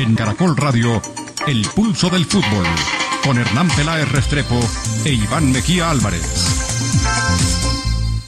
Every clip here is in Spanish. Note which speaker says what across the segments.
Speaker 1: En Caracol Radio, El Pulso del Fútbol, con Hernán Peláez Restrepo e Iván Mejía Álvarez.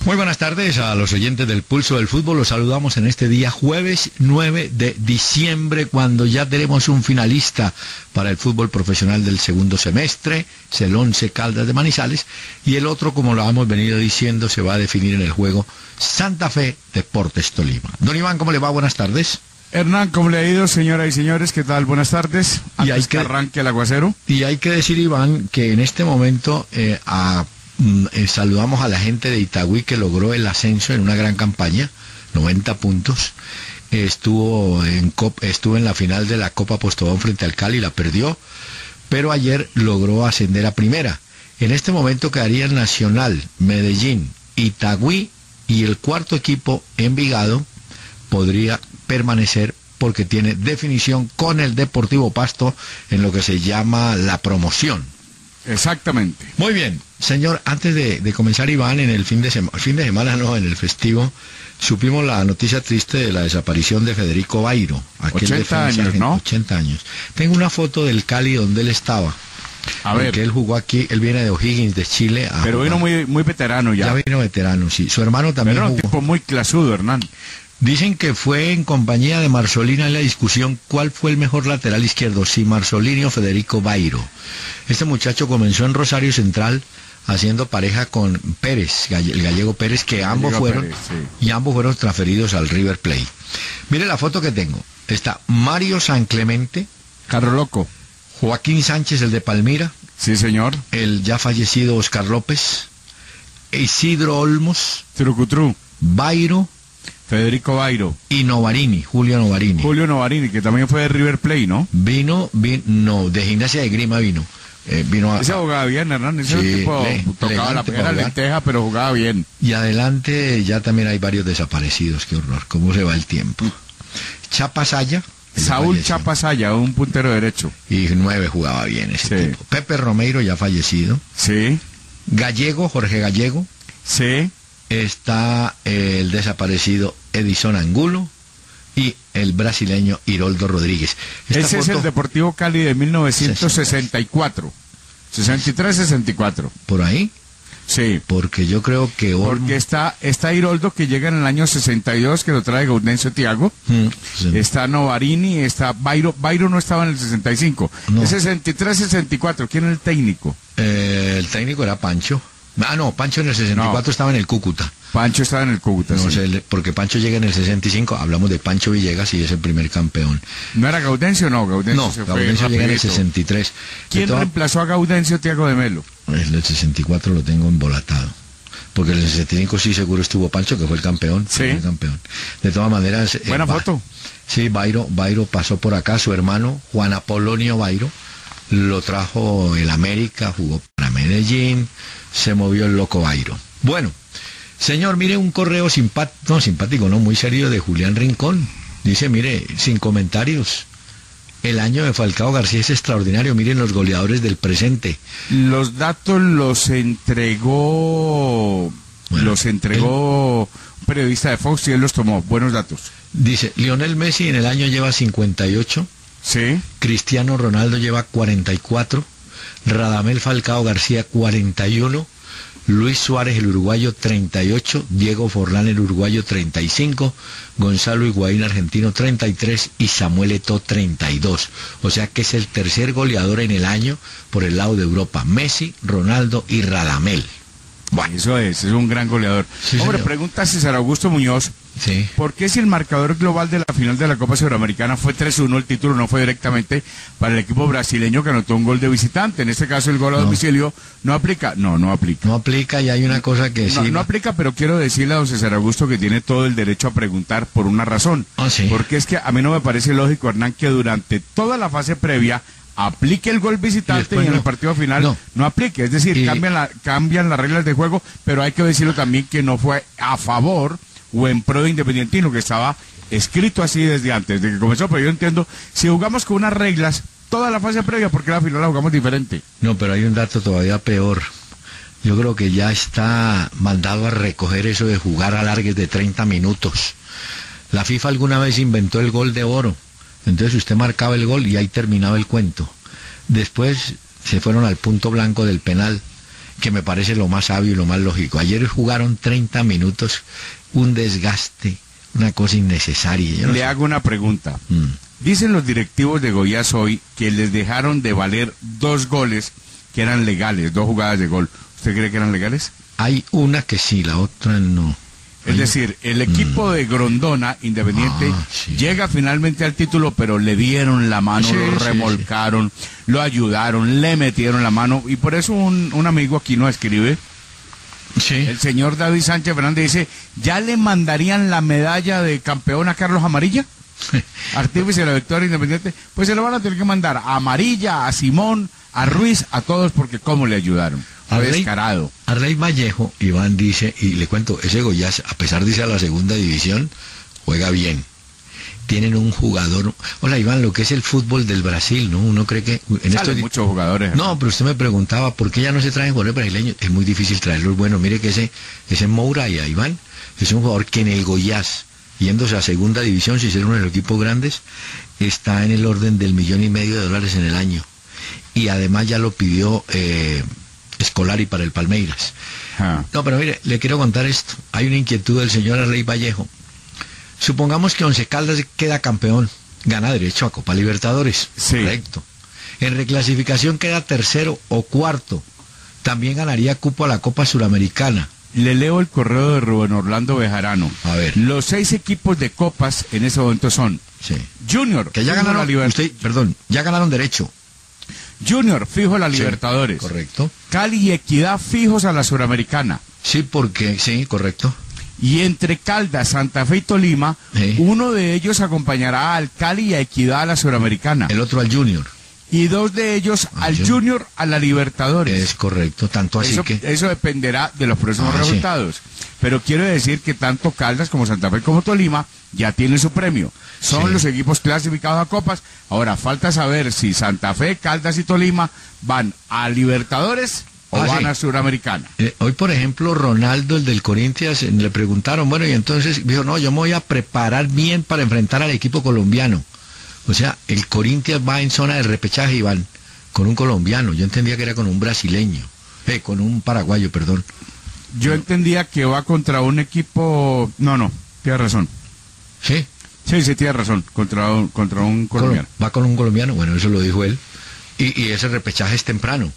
Speaker 2: Muy buenas tardes a los oyentes del Pulso del Fútbol. Los saludamos en este día jueves 9 de diciembre, cuando ya tenemos un finalista para el fútbol profesional del segundo semestre, es el 11 Caldas de Manizales, y el otro, como lo hemos venido diciendo, se va a definir en el juego Santa Fe Deportes Tolima. Don Iván, ¿cómo le va? Buenas tardes.
Speaker 3: Hernán, ¿cómo le ha ido, señoras y señores? ¿Qué tal? Buenas tardes.
Speaker 2: Y hay
Speaker 3: que
Speaker 2: que-
Speaker 3: arranque el aguacero.
Speaker 2: Y hay que decir, Iván, que en este momento eh, a- mm, eh, saludamos a la gente de Itagüí que logró el ascenso en una gran campaña, 90 puntos. Estuvo, en Cop- estuvo en la final de la Copa Postobón frente al Cali, la perdió, pero ayer logró ascender a primera. En este momento quedarían Nacional, Medellín, Itagüí y el cuarto equipo, Envigado, podría permanecer porque tiene definición con el Deportivo Pasto en lo que se llama la promoción.
Speaker 3: Exactamente.
Speaker 2: Muy bien, señor, antes de, de comenzar Iván, en el fin de semana, fin de semana no, en el festivo, supimos la noticia triste de la desaparición de Federico Bairo. aquel
Speaker 3: 80
Speaker 2: defensa
Speaker 3: años, ¿no?
Speaker 2: 80 años. Tengo una foto del Cali donde él estaba.
Speaker 3: A ver,
Speaker 2: él jugó aquí, él viene de O'Higgins, de Chile. a
Speaker 3: pero vino muy, muy veterano ya.
Speaker 2: Ya vino veterano, sí. Su hermano también
Speaker 3: pero era un
Speaker 2: jugó.
Speaker 3: tipo muy clasudo, Hernán.
Speaker 2: Dicen que fue en compañía de Marsolina en la discusión cuál fue el mejor lateral izquierdo, si Marsolini o Federico Bairo. Este muchacho comenzó en Rosario Central haciendo pareja con Pérez, el gallego Pérez, que ambos fueron
Speaker 3: Pérez, sí.
Speaker 2: y ambos fueron transferidos al River Plate. Mire la foto que tengo. Está Mario San Clemente,
Speaker 3: Carro Loco.
Speaker 2: Joaquín Sánchez, el de Palmira,
Speaker 3: Sí, señor.
Speaker 2: el ya fallecido Oscar López, Isidro Olmos,
Speaker 3: Trucutru.
Speaker 2: Bairo
Speaker 3: Federico Bairo.
Speaker 2: y Novarini, Julio Novarini.
Speaker 3: Julio Novarini, que también fue de River Play, ¿no?
Speaker 2: Vino, vin- no, de gimnasia de grima vino. Eh, vino a-
Speaker 3: Ese jugaba bien, Hernán. Ese
Speaker 2: Sí,
Speaker 3: tipo
Speaker 2: le-
Speaker 3: tocaba la primera lenteja, pero jugaba bien.
Speaker 2: y adelante ya también hay varios desaparecidos, qué horror, cómo se va el tiempo. Chapasaya.
Speaker 3: Saúl Chapasaya, un puntero derecho.
Speaker 2: Y nueve jugaba bien ese
Speaker 3: Sí.
Speaker 2: tipo. Pepe Romeiro ya fallecido.
Speaker 3: Sí,
Speaker 2: Gallego, Jorge Gallego.
Speaker 3: sí.
Speaker 2: Está el desaparecido Edison Angulo y el brasileño Hiroldo Rodríguez. Esta
Speaker 3: Ese es el Deportivo Cali de 1964. 63-64.
Speaker 2: por ahí,
Speaker 3: Sí.
Speaker 2: porque yo creo que Olmo-
Speaker 3: Porque está, está Hiroldo que llega en el año 62, que lo trae Gaudencio Tiago.
Speaker 2: Mm, sí.
Speaker 3: Está Novarini, está Bairo. Bairo no estaba en el 65.
Speaker 2: No.
Speaker 3: Es 63-64. ¿Quién es el técnico?
Speaker 2: Eh, el técnico era Pancho. Ah, no, Pancho en el 64
Speaker 3: No.
Speaker 2: estaba en el Cúcuta.
Speaker 3: Pancho estaba en el Cúcuta.
Speaker 2: No
Speaker 3: sí.
Speaker 2: sé, porque Pancho llega en el 65, hablamos de Pancho Villegas y es el primer campeón.
Speaker 3: ¿No era Gaudencio? No, Gaudencio
Speaker 2: No,
Speaker 3: se fue
Speaker 2: Gaudencio llega en el
Speaker 3: rapidito.
Speaker 2: 63. De
Speaker 3: ¿Quién
Speaker 2: toda-
Speaker 3: reemplazó a Gaudencio Tiago de Melo?
Speaker 2: El del 64 lo tengo embolatado. Porque en el 65 sí seguro estuvo Pancho, que fue el campeón.
Speaker 3: Sí.
Speaker 2: fue el campeón. De todas maneras... eh,
Speaker 3: Buena
Speaker 2: Ba-
Speaker 3: foto.
Speaker 2: Sí, Bairo, Bairo pasó por acá, su hermano Juan Apolonio Bairo, lo trajo el América, jugó para Medellín, se movió el loco Bairo. Bueno, señor, mire un correo simpático, no simpático, no, muy serio de Julián Rincón. Dice, mire, sin comentarios, el año de Falcao García es extraordinario, miren los goleadores del presente.
Speaker 3: Los datos los entregó.
Speaker 2: Bueno,
Speaker 3: los entregó un periodista de Fox y él los tomó. Buenos datos.
Speaker 2: Dice, Lionel Messi en el año lleva 58,
Speaker 3: Sí.
Speaker 2: Cristiano Ronaldo lleva 44, Radamel Falcao García 41, Luis Suárez el uruguayo 38, Diego Forlán el uruguayo 35, Gonzalo Higuaín argentino 33 y Samuel Eto'o 32. O sea que es el tercer goleador en el año por el lado de Europa. Messi, Ronaldo y Radamel.
Speaker 3: Bueno, eso es, es un gran goleador.
Speaker 2: Sí,
Speaker 3: Hombre,
Speaker 2: señor.
Speaker 3: pregunta César Augusto Muñoz,
Speaker 2: Sí.
Speaker 3: ¿por qué si el marcador global de la final de la Copa Sudamericana fue 3-1, el título no fue directamente para el equipo brasileño que anotó un gol de visitante? En este caso el gol a
Speaker 2: No.
Speaker 3: domicilio no aplica. No, no aplica.
Speaker 2: No aplica y hay una cosa que
Speaker 3: No,
Speaker 2: sí.
Speaker 3: no aplica, pero quiero decirle a don César Augusto que tiene todo el derecho a preguntar por una razón.
Speaker 2: Ah, sí.
Speaker 3: Porque es que a mí no me parece lógico, Hernán, que durante toda la fase previa aplique el gol visitante y, en el partido final no,
Speaker 2: No.
Speaker 3: aplique. Es decir, cambian, la- cambian las reglas de juego, pero hay que decirlo también que no fue a favor o en pro de Independentino, que estaba escrito así desde antes, de que comenzó. Pero yo entiendo, si jugamos con unas reglas toda la fase previa, ¿por qué la final la jugamos diferente?
Speaker 2: No, pero hay un dato todavía peor. Yo creo que ya está mandado a recoger eso de jugar alargues de 30 minutos. La FIFA alguna vez inventó el gol de oro. Entonces usted marcaba el gol y ahí terminaba el cuento. Después se fueron al punto blanco del penal, que me parece lo más sabio y lo más lógico. Ayer jugaron 30 minutos, un desgaste, una cosa innecesaria. No
Speaker 3: Le
Speaker 2: sé.
Speaker 3: hago una pregunta.
Speaker 2: Mm.
Speaker 3: Dicen los directivos de Goiás hoy que les dejaron de valer dos goles que eran legales, dos jugadas de gol. ¿Usted cree que eran legales?
Speaker 2: Hay una que sí, la otra no.
Speaker 3: Es decir, el equipo de Grondona, Independiente,
Speaker 2: Ah, sí.
Speaker 3: llega finalmente al título, pero le dieron la mano,
Speaker 2: Sí,
Speaker 3: lo
Speaker 2: sí,
Speaker 3: remolcaron, lo ayudaron, le metieron la mano. Y por eso un, un amigo aquí nos escribe,
Speaker 2: Sí.
Speaker 3: el señor David Sánchez Fernández dice, ¿ya le mandarían la medalla de campeón a Carlos Amarilla? Artífice de la victoria independiente, pues se lo van a tener que mandar a Amarilla, a Simón, a Ruiz, a todos, porque cómo le ayudaron.
Speaker 2: A Rey-
Speaker 3: descarado.
Speaker 2: Arley Vallejo, Iván dice, y le cuento, ese Goiás, a pesar de irse a la segunda división, juega bien. Tienen un jugador. Hola Iván, lo que es el fútbol del Brasil, ¿no? Uno cree que en
Speaker 3: Salen
Speaker 2: estos
Speaker 3: muchos jugadores.
Speaker 2: No, pero usted me preguntaba por qué ya no se traen jugadores brasileños. Es muy difícil traerlos. Bueno, mire que ese, ese Moura y Iván es un jugador que en el Goiás, yéndose a segunda división, si ser uno de los equipos grandes, está en el orden del millón y medio de dólares en el año. Y además ya lo pidió eh, Scolari para el Palmeiras.
Speaker 3: Ah.
Speaker 2: No, pero mire, le quiero contar esto. Hay una inquietud del señor Arley Vallejo. Supongamos que Once Caldas queda campeón, gana derecho a Copa Libertadores.
Speaker 3: Sí.
Speaker 2: Correcto. En reclasificación queda tercero o cuarto. También ganaría cupo a la Copa Suramericana.
Speaker 3: Le leo el correo de Rubén Orlando Bejarano.
Speaker 2: A ver.
Speaker 3: Los seis equipos de copas en ese momento son
Speaker 2: Sí.
Speaker 3: Junior,
Speaker 2: Que ya ganaron,
Speaker 3: la
Speaker 2: usted, perdón, ya ganaron derecho.
Speaker 3: Junior, fijo la
Speaker 2: Sí,
Speaker 3: Libertadores.
Speaker 2: Correcto.
Speaker 3: Cali y Equidad fijos a la Suramericana.
Speaker 2: Sí, porque, sí, correcto.
Speaker 3: Y entre Caldas, Santa Fe y Tolima,
Speaker 2: Sí.
Speaker 3: uno de ellos acompañará al Cali y a Equidad a la Suramericana.
Speaker 2: El otro al Junior.
Speaker 3: Y dos de ellos
Speaker 2: Ah,
Speaker 3: al
Speaker 2: Junior.
Speaker 3: Junior a la Libertadores.
Speaker 2: Es correcto. Tanto así
Speaker 3: eso,
Speaker 2: que.
Speaker 3: eso dependerá de los próximos
Speaker 2: Ah, sí.
Speaker 3: resultados. Pero quiero decir que tanto Caldas como Santa Fe como Tolima ya tienen su premio. Son
Speaker 2: Sí.
Speaker 3: los equipos clasificados a copas. Ahora falta saber si Santa Fe, Caldas y Tolima van a Libertadores o
Speaker 2: Ah,
Speaker 3: van
Speaker 2: sí.
Speaker 3: a Suramericana.
Speaker 2: Eh, hoy, por ejemplo, Ronaldo, el del Corinthians, eh, le preguntaron, bueno, y entonces dijo, no, yo me voy a preparar bien para enfrentar al equipo colombiano. O sea, el Corinthians va en zona de repechaje y van con un colombiano. Yo entendía que era con un brasileño, eh, con un paraguayo, perdón.
Speaker 3: Yo entendía que va contra un equipo... No, no, tiene razón.
Speaker 2: ¿Sí?
Speaker 3: Sí, sí, tiene razón. Contra un, contra un colombiano.
Speaker 2: Colo- Va con un colombiano, bueno, eso lo dijo él. Y, y ese repechaje es temprano,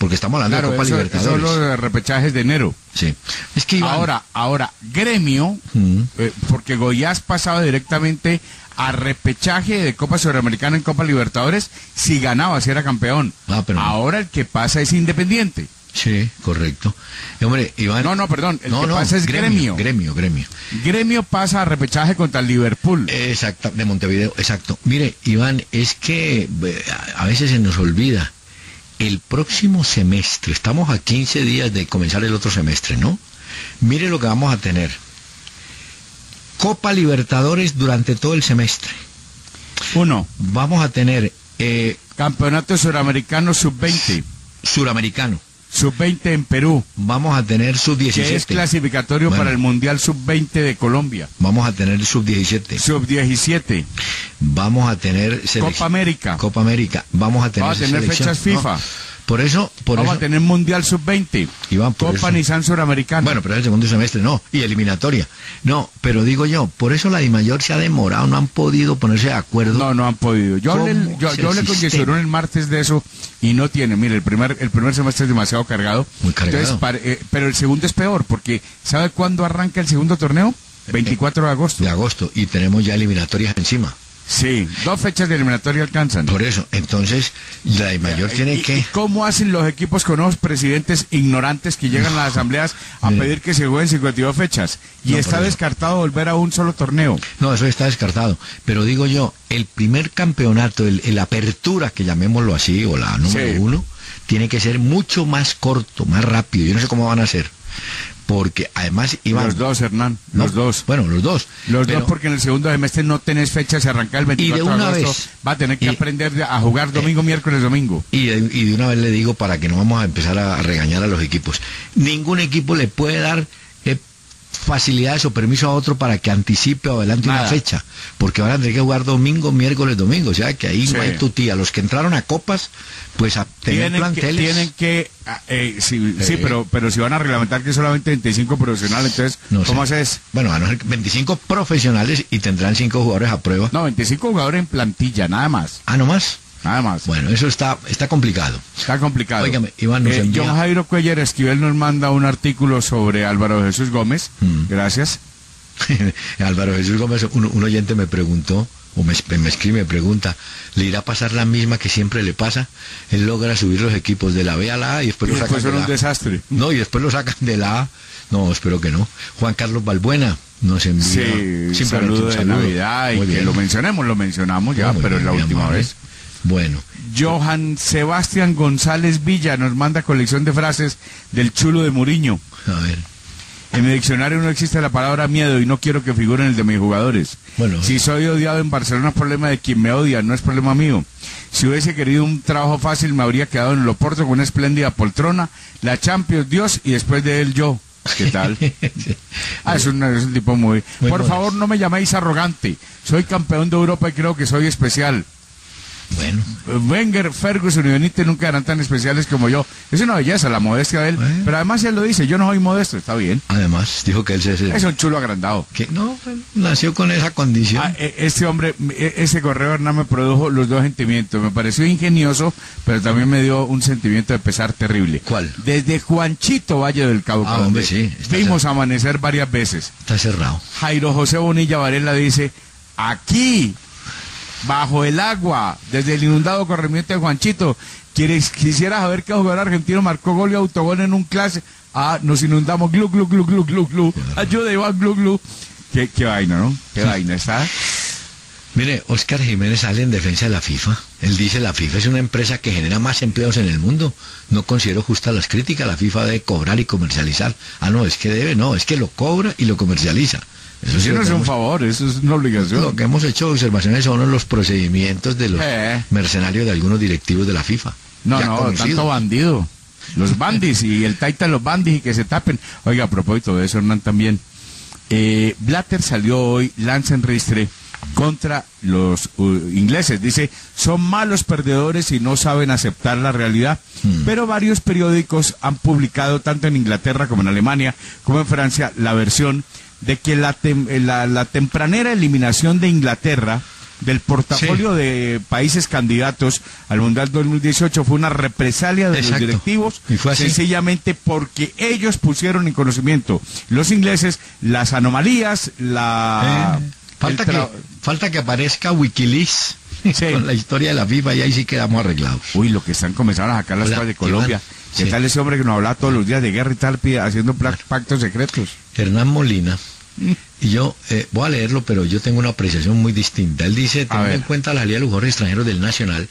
Speaker 2: porque estamos hablando
Speaker 3: Claro,
Speaker 2: de Copa
Speaker 3: eso,
Speaker 2: Libertadores.
Speaker 3: son los repechajes de enero.
Speaker 2: Sí. Es que Iván-
Speaker 3: Ahora, ahora, gremio,
Speaker 2: Mm.
Speaker 3: eh, porque Goiás pasaba directamente a repechaje de Copa Sudamericana en Copa Libertadores si ganaba, si era campeón.
Speaker 2: Ah, pero.
Speaker 3: Ahora el que pasa es independiente.
Speaker 2: Sí, correcto. Y, hombre, Iván...
Speaker 3: No, no, perdón, el que pasa es gremio.
Speaker 2: Gremio, gremio.
Speaker 3: Gremio pasa a repechaje contra el Liverpool.
Speaker 2: Exacto, de Montevideo, exacto. Mire, Iván, es que eh, a veces se nos olvida. El próximo semestre, estamos a 15 días de comenzar el otro semestre, ¿no? Mire lo que vamos a tener. Copa Libertadores durante todo el semestre.
Speaker 3: Uno,
Speaker 2: Vamos a tener eh,
Speaker 3: Campeonato Suramericano Sub-20.
Speaker 2: Suramericano.
Speaker 3: Sub-20 en Perú,
Speaker 2: Vamos a tener
Speaker 3: que es
Speaker 2: Sub-17.
Speaker 3: clasificatorio
Speaker 2: Bueno.
Speaker 3: para el Mundial Sub-20 de Colombia.
Speaker 2: Vamos a tener Sub-17.
Speaker 3: Sub-17,
Speaker 2: Vamos a tener
Speaker 3: Copa América.
Speaker 2: Copa América. Vamos a tener,
Speaker 3: Vamos a tener
Speaker 2: selección.
Speaker 3: fechas FIFA.
Speaker 2: No, por eso, por
Speaker 3: Vamos
Speaker 2: eso.
Speaker 3: a tener Mundial Sub-20.
Speaker 2: Iván, por
Speaker 3: Copa Nissan Suramericana.
Speaker 2: Bueno, pero es el segundo semestre, no, y eliminatoria. No, pero digo yo, por eso la Dimayor se ha demorado, no han podido ponerse de acuerdo.
Speaker 3: No, no han podido. Yo hablé,
Speaker 2: ¿Cómo
Speaker 3: yo, yo
Speaker 2: el
Speaker 3: hablé con? Yesurún el martes de eso y no tiene. Mire, el primer, el primer semestre es demasiado cargado.
Speaker 2: Muy cargado.
Speaker 3: Entonces, eh, pero el segundo es peor, porque ¿sabe cuándo arranca el segundo torneo? 24 de agosto.
Speaker 2: de agosto, y tenemos ya eliminatorias encima.
Speaker 3: Sí, dos fechas de eliminatoria alcanzan.
Speaker 2: Por eso, entonces, la Dimayor
Speaker 3: ¿Y-
Speaker 2: tiene
Speaker 3: y
Speaker 2: que...
Speaker 3: ¿Cómo hacen los equipos con nuevos presidentes ignorantes que llegan a las asambleas a
Speaker 2: Mire.
Speaker 3: pedir que se jueguen 52 fechas? Y
Speaker 2: No,
Speaker 3: está descartado volver a un solo torneo.
Speaker 2: No, eso está descartado. Pero digo yo, el primer campeonato, el, el apertura, que llamémoslo así, o la número
Speaker 3: Sí.
Speaker 2: uno, tiene que ser mucho más corto, más rápido. Yo no sé cómo van a hacer. Porque además iban...
Speaker 3: Los dos, Hernán,
Speaker 2: No,
Speaker 3: los dos.
Speaker 2: Bueno, los dos.
Speaker 3: Los
Speaker 2: Pero-
Speaker 3: dos porque en el segundo semestre no tenés fecha, se arranca el 24
Speaker 2: Y de una
Speaker 3: de agosto.
Speaker 2: vez.
Speaker 3: Va a tener que
Speaker 2: Y-
Speaker 3: aprender de- a jugar domingo, miércoles, domingo.
Speaker 2: Y de, y de una vez le digo para que no vamos a empezar a regañar a los equipos. Ningún equipo le puede dar eh, facilidades o permiso a otro para que anticipe o adelante una fecha, porque van a tener que jugar domingo, miércoles, domingo, o sea que ahí
Speaker 3: Sí.
Speaker 2: no hay tutía. Los que entraron a copas, pues a tener
Speaker 3: Tienen que,
Speaker 2: planteles.
Speaker 3: tienen que ah, eh, sí, sí,
Speaker 2: Eh.
Speaker 3: pero, pero si van a reglamentar que solamente 25 profesionales, entonces,
Speaker 2: No
Speaker 3: ¿cómo
Speaker 2: sé.
Speaker 3: haces?
Speaker 2: Bueno, van a ser 25 profesionales y tendrán 5 jugadores a prueba.
Speaker 3: No, 25 jugadores en plantilla, nada más.
Speaker 2: Ah, no más.
Speaker 3: Nada más.
Speaker 2: Bueno, eso está, está complicado.
Speaker 3: Está complicado.
Speaker 2: Óigame, Iván nos
Speaker 3: Eh,
Speaker 2: envía-
Speaker 3: John Jairo Cuellar Esquivel nos manda un artículo sobre Álvaro Jesús Gómez.
Speaker 2: Mm.
Speaker 3: Gracias.
Speaker 2: Álvaro Jesús Gómez, un, un oyente me preguntó, o me, me escribe, me pregunta, ¿le irá a pasar la misma que siempre le pasa? Él logra subir los equipos de la B a la A y después
Speaker 3: Y
Speaker 2: lo sacan
Speaker 3: después
Speaker 2: de la
Speaker 3: un desastre.
Speaker 2: No, y después lo sacan de la A. No, espero que no. Juan Carlos Balbuena nos envía
Speaker 3: Sí,
Speaker 2: simplemente
Speaker 3: saludo
Speaker 2: un
Speaker 3: de. Navidad y
Speaker 2: Muy
Speaker 3: que
Speaker 2: bien.
Speaker 3: lo mencionemos, lo mencionamos ya,
Speaker 2: Muy
Speaker 3: pero es la última
Speaker 2: amable.
Speaker 3: vez.
Speaker 2: Bueno,
Speaker 3: Johan Sebastián González Villa nos manda colección de frases del chulo de Muriño.
Speaker 2: a ver.
Speaker 3: En mi diccionario no existe la palabra miedo y no quiero que figure en el de mis jugadores.
Speaker 2: Bueno.
Speaker 3: Si soy odiado en Barcelona es problema de quien me odia, no es problema mío. Si hubiese querido un trabajo fácil me habría quedado en el Oporto con una espléndida poltrona, la Champions, Dios y después de él yo. ¿Qué tal? Ah, es un, es un tipo muy...
Speaker 2: Muy
Speaker 3: Por favor, no me llaméis arrogante. Soy campeón de Europa y creo que soy especial.
Speaker 2: Bueno,
Speaker 3: Wenger, Ferguson y Benítez nunca eran tan especiales como yo. Es una belleza la modestia de él.
Speaker 2: Bueno.
Speaker 3: Pero además él lo dice, yo no soy modesto, está bien.
Speaker 2: además dijo que él se... se-
Speaker 3: Es un chulo agrandado.
Speaker 2: que no, nació con esa condición.
Speaker 3: Ah, e- este hombre, e- ese correo Hernán me produjo los dos sentimientos. Me pareció ingenioso, pero también me dio un sentimiento de pesar terrible.
Speaker 2: ¿Cuál?
Speaker 3: Desde Juanchito Valle del Cauca,
Speaker 2: Ah, hombre, sí,
Speaker 3: vimos amanecer varias veces.
Speaker 2: Está cerrado.
Speaker 3: Jairo José Bonilla Varela dice, aquí, bajo el agua, desde el inundado corrimiento de Juanchito, ¿quieres, quisiera saber qué jugador argentino marcó gol y autogol en un clase. Ah, nos inundamos, glu, glu, glu, glu, glu, glu. Ayuda, Iván, glu, glu. Qué, qué vaina, ¿no? Qué vaina, está.
Speaker 2: Mire, Oscar Jiménez sale en defensa de la FIFA. Él dice la FIFA es una empresa que genera más empleos en el mundo. No considero justas las críticas. La FIFA debe cobrar y comercializar. Ah, no, es que debe, no, es que lo cobra y lo comercializa. Eso
Speaker 3: Eso
Speaker 2: sí
Speaker 3: no es un favor, eso es una obligación.
Speaker 2: Lo que hemos hecho observaciones son los procedimientos de los
Speaker 3: Eh.
Speaker 2: mercenarios de algunos directivos de la FIFA.
Speaker 3: No, no,
Speaker 2: conocidos.
Speaker 3: tanto bandido. Los bandis y el taita los bandis y que se tapen. Oiga, a propósito de eso, Hernán, también. Eh, Blatter salió hoy, lanza en ristre contra los uh, ingleses. Dice, son malos perdedores y no saben aceptar la realidad.
Speaker 2: Hmm.
Speaker 3: Pero varios periódicos han publicado, tanto en Inglaterra como en Alemania, como en Francia, la versión de que la, tem- eh, la, la tempranera eliminación de Inglaterra del portafolio de países candidatos al Mundial 2018 fue una represalia de
Speaker 2: Exacto.
Speaker 3: los directivos,
Speaker 2: Y fue así.
Speaker 3: sencillamente porque ellos pusieron en conocimiento los ingleses las anomalías, la...
Speaker 2: Eh, falta, que, falta que aparezca Wikileaks
Speaker 3: Sí.
Speaker 2: con la historia de la FIFA y ahí sí quedamos arreglados.
Speaker 3: Uy, lo que están comenzando a sacar las cosas de Colombia. ¿Qué
Speaker 2: Sí.
Speaker 3: tal ese hombre que nos hablaba todos los días de guerra y tal, haciendo pactos secretos?
Speaker 2: Hernán Molina, y yo eh, voy a leerlo, pero yo tengo una apreciación muy distinta. Él dice, teniendo en cuenta la salida de los jugadores extranjeros del Nacional,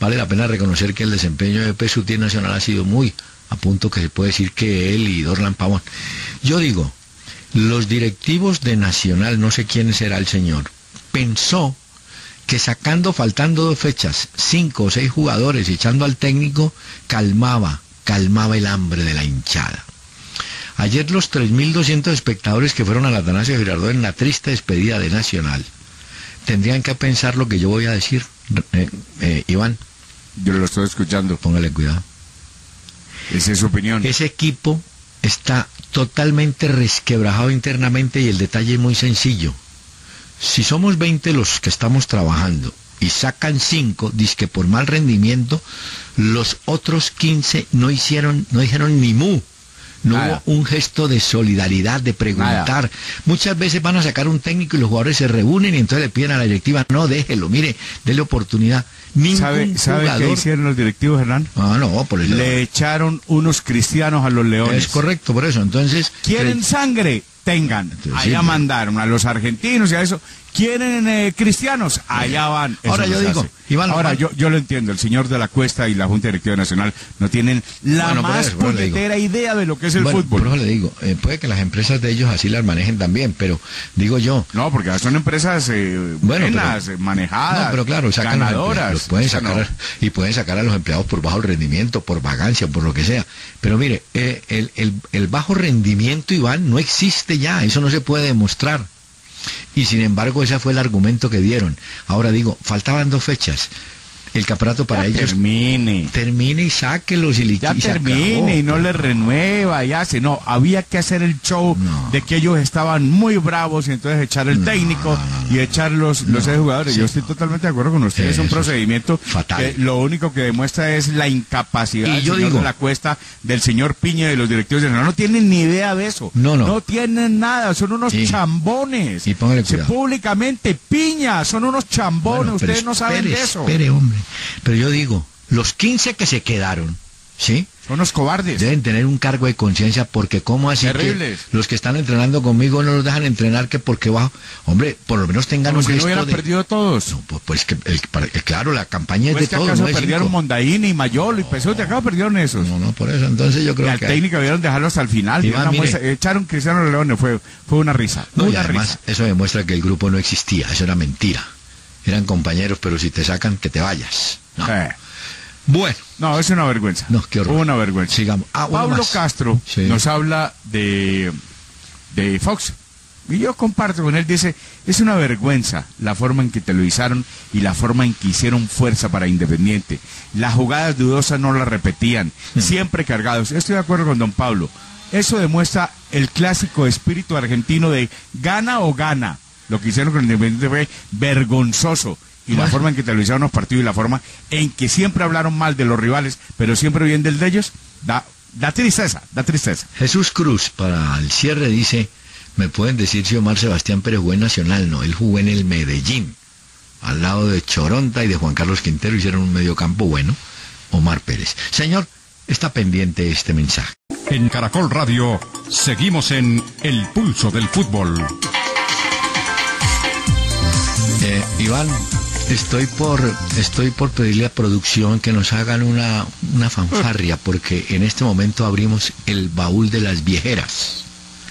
Speaker 2: vale la pena reconocer que el desempeño de Pesuti Nacional ha sido muy a punto que se puede decir que él y Dorlan Pavón. Yo digo, los directivos de Nacional, no sé quién será el señor, pensó que sacando, faltando dos fechas, cinco o seis jugadores echando al técnico, calmaba, calmaba el hambre de la hinchada. Ayer los 3.200 espectadores que fueron al Atanasio Girardot en la triste despedida de Nacional tendrían que pensar lo que yo voy a decir. Eh, eh, Iván,
Speaker 3: Yo lo estoy escuchando.
Speaker 2: póngale cuidado.
Speaker 3: Esa es su opinión.
Speaker 2: Ese equipo está totalmente resquebrajado internamente y el detalle es muy sencillo. Si somos 20 los que estamos trabajando y sacan 5, que por mal rendimiento, los otros 15 no hicieron, no dijeron ni mu. No
Speaker 3: Nada.
Speaker 2: hubo un gesto de solidaridad, de preguntar. Muchas veces van a sacar un técnico y los jugadores se reúnen y entonces le piden a la directiva, no, déjelo, mire, déle oportunidad. Ningún
Speaker 3: ¿Sabe, ¿sabe qué hicieron los directivos, Hernán?
Speaker 2: Ah, no, por.
Speaker 3: Le echaron unos cristianos a los leones.
Speaker 2: Es correcto, por eso. Entonces,
Speaker 3: ¿Quieren
Speaker 2: cre-
Speaker 3: sangre? Tengan.
Speaker 2: Entonces,
Speaker 3: Allá
Speaker 2: sí,
Speaker 3: mandaron a los argentinos y a eso. Quieren eh, cristianos, allá van. Eso
Speaker 2: Ahora yo digo,
Speaker 3: hace.
Speaker 2: Iván,
Speaker 3: Ahora yo, yo lo entiendo, el señor de la Cuesta y la Junta Directiva Nacional no tienen la
Speaker 2: Bueno,
Speaker 3: más
Speaker 2: eso,
Speaker 3: puñetera idea de lo que es el
Speaker 2: Bueno,
Speaker 3: fútbol.
Speaker 2: por eso le digo, eh, puede que las empresas de ellos así las manejen también, pero digo yo,
Speaker 3: No, porque son empresas eh,
Speaker 2: Bueno,
Speaker 3: buenas,
Speaker 2: pero-
Speaker 3: eh, manejadas,
Speaker 2: No, pero claro, sacan los
Speaker 3: ganadoras.
Speaker 2: los pueden sacar
Speaker 3: no.
Speaker 2: y pueden sacar a los empleados por bajo rendimiento, por vagancia, por lo que sea. Pero mire, eh, el, el- el bajo rendimiento, Iván, no existe ya, eso no se puede demostrar. Y sin embargo, ese fue el argumento que dieron. Ahora digo, faltaban dos fechas. El campeonato para
Speaker 3: Ya
Speaker 2: ellos
Speaker 3: termine.
Speaker 2: termine y sáquelos y,
Speaker 3: Ya
Speaker 2: y se
Speaker 3: termine
Speaker 2: acabó.
Speaker 3: y no le renueva y hace. No, había que hacer el show
Speaker 2: No.
Speaker 3: de que ellos estaban muy bravos y entonces echar el
Speaker 2: No,
Speaker 3: técnico
Speaker 2: no,
Speaker 3: y echar los, los jugadores.
Speaker 2: sí,
Speaker 3: Yo estoy totalmente de acuerdo con ustedes. Es un procedimiento
Speaker 2: fatal.
Speaker 3: que lo único que demuestra es la incapacidad
Speaker 2: Y
Speaker 3: del
Speaker 2: yo
Speaker 3: señor
Speaker 2: digo-
Speaker 3: de la cuesta, del señor Piña y de los directivos de no, no tienen ni idea de eso.
Speaker 2: No, no.
Speaker 3: No tienen nada, son unos
Speaker 2: Sí.
Speaker 3: chambones.
Speaker 2: Y póngale
Speaker 3: Se-
Speaker 2: cuidado.
Speaker 3: públicamente, Piña, son unos chambones.
Speaker 2: Bueno,
Speaker 3: ustedes no saben de eso.
Speaker 2: Espere, hombre. Pero yo digo, los 15 que se quedaron, ¿sí?
Speaker 3: Son unos cobardes.
Speaker 2: Deben tener un cargo de conciencia porque cómo así que los que están entrenando conmigo no los dejan entrenar que porque bajo, hombre, por lo menos tengan
Speaker 3: Como
Speaker 2: un
Speaker 3: si no hubieran
Speaker 2: de-
Speaker 3: perdido todos.
Speaker 2: No, pues, pues que el- para- el- claro, la campaña es
Speaker 3: ¿No es
Speaker 2: de
Speaker 3: que
Speaker 2: todos,
Speaker 3: acaso
Speaker 2: no
Speaker 3: perdieron
Speaker 2: cinco.
Speaker 3: Mondaín y Mayolo y Pesote? Acá perdieron esos.
Speaker 2: No, no, por eso. Entonces yo
Speaker 3: y
Speaker 2: creo
Speaker 3: al
Speaker 2: que
Speaker 3: técnico debieron dejarlo hasta el final.
Speaker 2: Iván,
Speaker 3: Dio una
Speaker 2: mire.
Speaker 3: muestra- echaron Cristiano Leone, fue, fue una risa.
Speaker 2: No, y
Speaker 3: una
Speaker 2: además
Speaker 3: risa.
Speaker 2: eso demuestra que el grupo no existía, eso era mentira. Eran compañeros, pero si te sacan, que te vayas. No.
Speaker 3: Eh,
Speaker 2: Bueno,
Speaker 3: no, es una vergüenza.
Speaker 2: No, qué horror.
Speaker 3: Una vergüenza.
Speaker 2: Sigamos. Ah,
Speaker 3: Pablo
Speaker 2: más.
Speaker 3: Castro
Speaker 2: Sí.
Speaker 3: nos habla de, de Fox. Y yo comparto con él, dice, es una vergüenza la forma en que televisaron y la forma en que hicieron fuerza para Independiente. Las jugadas dudosas no las repetían, siempre cargados. Estoy de acuerdo con don Pablo. Eso demuestra el clásico espíritu argentino de gana o gana. Lo que hicieron con Independiente fue vergonzoso. Y la forma en que televisaron los partidos y la forma en que siempre hablaron mal de los rivales, pero siempre bien del de ellos, da, da tristeza, da tristeza.
Speaker 2: Jesús Cruz, para el cierre, dice, me pueden decir si Omar Sebastián Pérez jugó en Nacional, no, él jugó en el Medellín, al lado de Choronta y de Juan Carlos Quintero, hicieron un mediocampo bueno, Omar Pérez. Señor, está pendiente este mensaje.
Speaker 1: En Caracol Radio seguimos en El Pulso del Fútbol.
Speaker 2: Eh, Iván, estoy por, estoy por pedirle a producción que nos hagan una, una fanfarria, porque en este momento abrimos el baúl de las viejeras.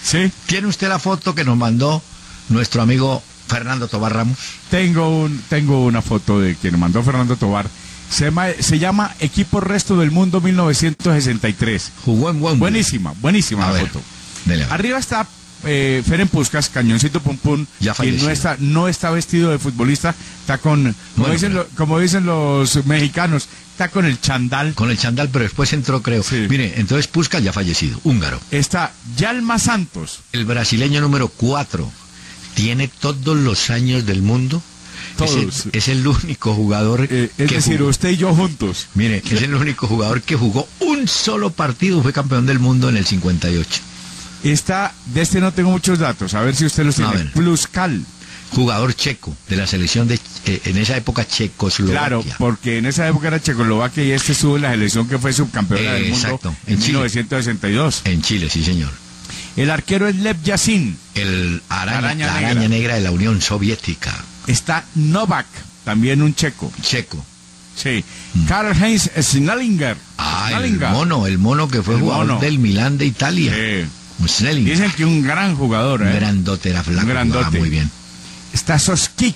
Speaker 3: Sí,
Speaker 2: ¿Tiene usted la foto que nos mandó nuestro amigo Fernando Tobar Ramos?
Speaker 3: tengo, un, tengo una foto de quien mandó Fernando Tobar. Se llama, se llama Equipo Resto del Mundo 1963.
Speaker 2: Jugó en buen
Speaker 3: Buenísima, buenísima
Speaker 2: A
Speaker 3: la
Speaker 2: ver,
Speaker 3: foto.
Speaker 2: dele.
Speaker 3: Arriba está eh, Feren Puskas, cañoncito pum pum,
Speaker 2: Ya
Speaker 3: que no está, no está vestido de futbolista, está con, como,
Speaker 2: Bueno,
Speaker 3: dicen,
Speaker 2: pero-
Speaker 3: lo- como dicen los mexicanos, está con el chandal.
Speaker 2: Con el chandal, pero después entró, creo.
Speaker 3: Sí.
Speaker 2: Mire, entonces Puskas ya fallecido, húngaro.
Speaker 3: Está Yalma Santos,
Speaker 2: El brasileño número 4 tiene todos los años del mundo. Es el-
Speaker 3: Todos.
Speaker 2: Es el, único jugador
Speaker 3: eh, es
Speaker 2: que
Speaker 3: decir,
Speaker 2: jugó-
Speaker 3: usted y yo juntos.
Speaker 2: Mire, es el único jugador que jugó un solo partido, fue campeón del mundo en el 58.
Speaker 3: Está, de este no tengo muchos datos, a ver si usted los tiene. Pluscal.
Speaker 2: Jugador checo de la selección de eh, en esa época Checoslovaquia.
Speaker 3: Claro, porque en esa época era Checoslovaquia y este estuvo en la selección que fue subcampeona del mundo
Speaker 2: exacto,
Speaker 3: en
Speaker 2: en Chile.
Speaker 3: 1962.
Speaker 2: En Chile, sí, señor.
Speaker 3: El arquero es Lev Yassin.
Speaker 2: El araña,
Speaker 3: Araña
Speaker 2: la araña negra de la Unión Soviética.
Speaker 3: Está Novak, también un checo.
Speaker 2: Checo.
Speaker 3: Sí. Karl Heinz Snellinger.
Speaker 2: Ah, el mono, el mono que fue
Speaker 3: El
Speaker 2: jugador
Speaker 3: mono.
Speaker 2: del Milán de Italia.
Speaker 3: Sí. Dicen que un gran jugador. ¿eh?
Speaker 2: grandote era flaco.
Speaker 3: Grandote.
Speaker 2: muy bien.
Speaker 3: Está Soskik.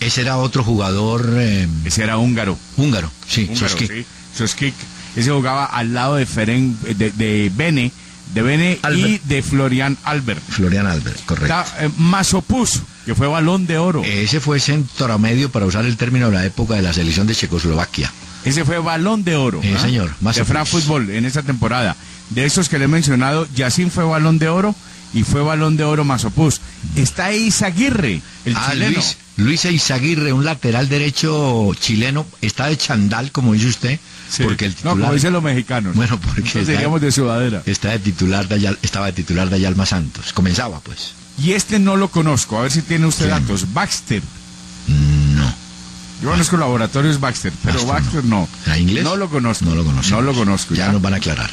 Speaker 2: Ese era otro jugador eh,
Speaker 3: Ese era húngaro.
Speaker 2: húngaro. Sí,
Speaker 3: húngaro
Speaker 2: Soski.
Speaker 3: sí. Soskik. Ese jugaba al lado de Feren, de, de Bene, de Bene y de Florian Albert.
Speaker 2: Florian Albert, correcto.
Speaker 3: Está eh, Masopus, que fue balón de oro.
Speaker 2: Ese fue centro medio para usar el término de la época de la selección de Checoslovaquia.
Speaker 3: Ese fue balón de oro.
Speaker 2: Eh,
Speaker 3: ¿ah?
Speaker 2: señor, más
Speaker 3: De Fran. Fútbol en esa temporada. De esos que le he mencionado, Yacine fue balón de oro y fue balón de oro Masopus. Está Izaguirre, el
Speaker 2: ah,
Speaker 3: chileno.
Speaker 2: Luis, Luis Eizaguirre, un lateral derecho chileno, está de chandal, como dice usted,
Speaker 3: Sí.
Speaker 2: porque el
Speaker 3: No, como dicen los mexicanos.
Speaker 2: Bueno, porque está-
Speaker 3: de sudadera.
Speaker 2: está de titular de Ayal- estaba de titular de Ayalma Santos. Comenzaba, pues.
Speaker 3: Y este no lo conozco. A ver si tiene usted
Speaker 2: ¿Quién?
Speaker 3: datos. Baxter.
Speaker 2: No.
Speaker 3: Yo conozco laboratorios Baxter, pero
Speaker 2: Baxter
Speaker 3: Baxter no.
Speaker 2: ¿Era inglés?
Speaker 3: No lo conozco.
Speaker 2: No lo conozco.
Speaker 3: No lo conozco.
Speaker 2: Ya
Speaker 3: ya.
Speaker 2: nos van a aclarar.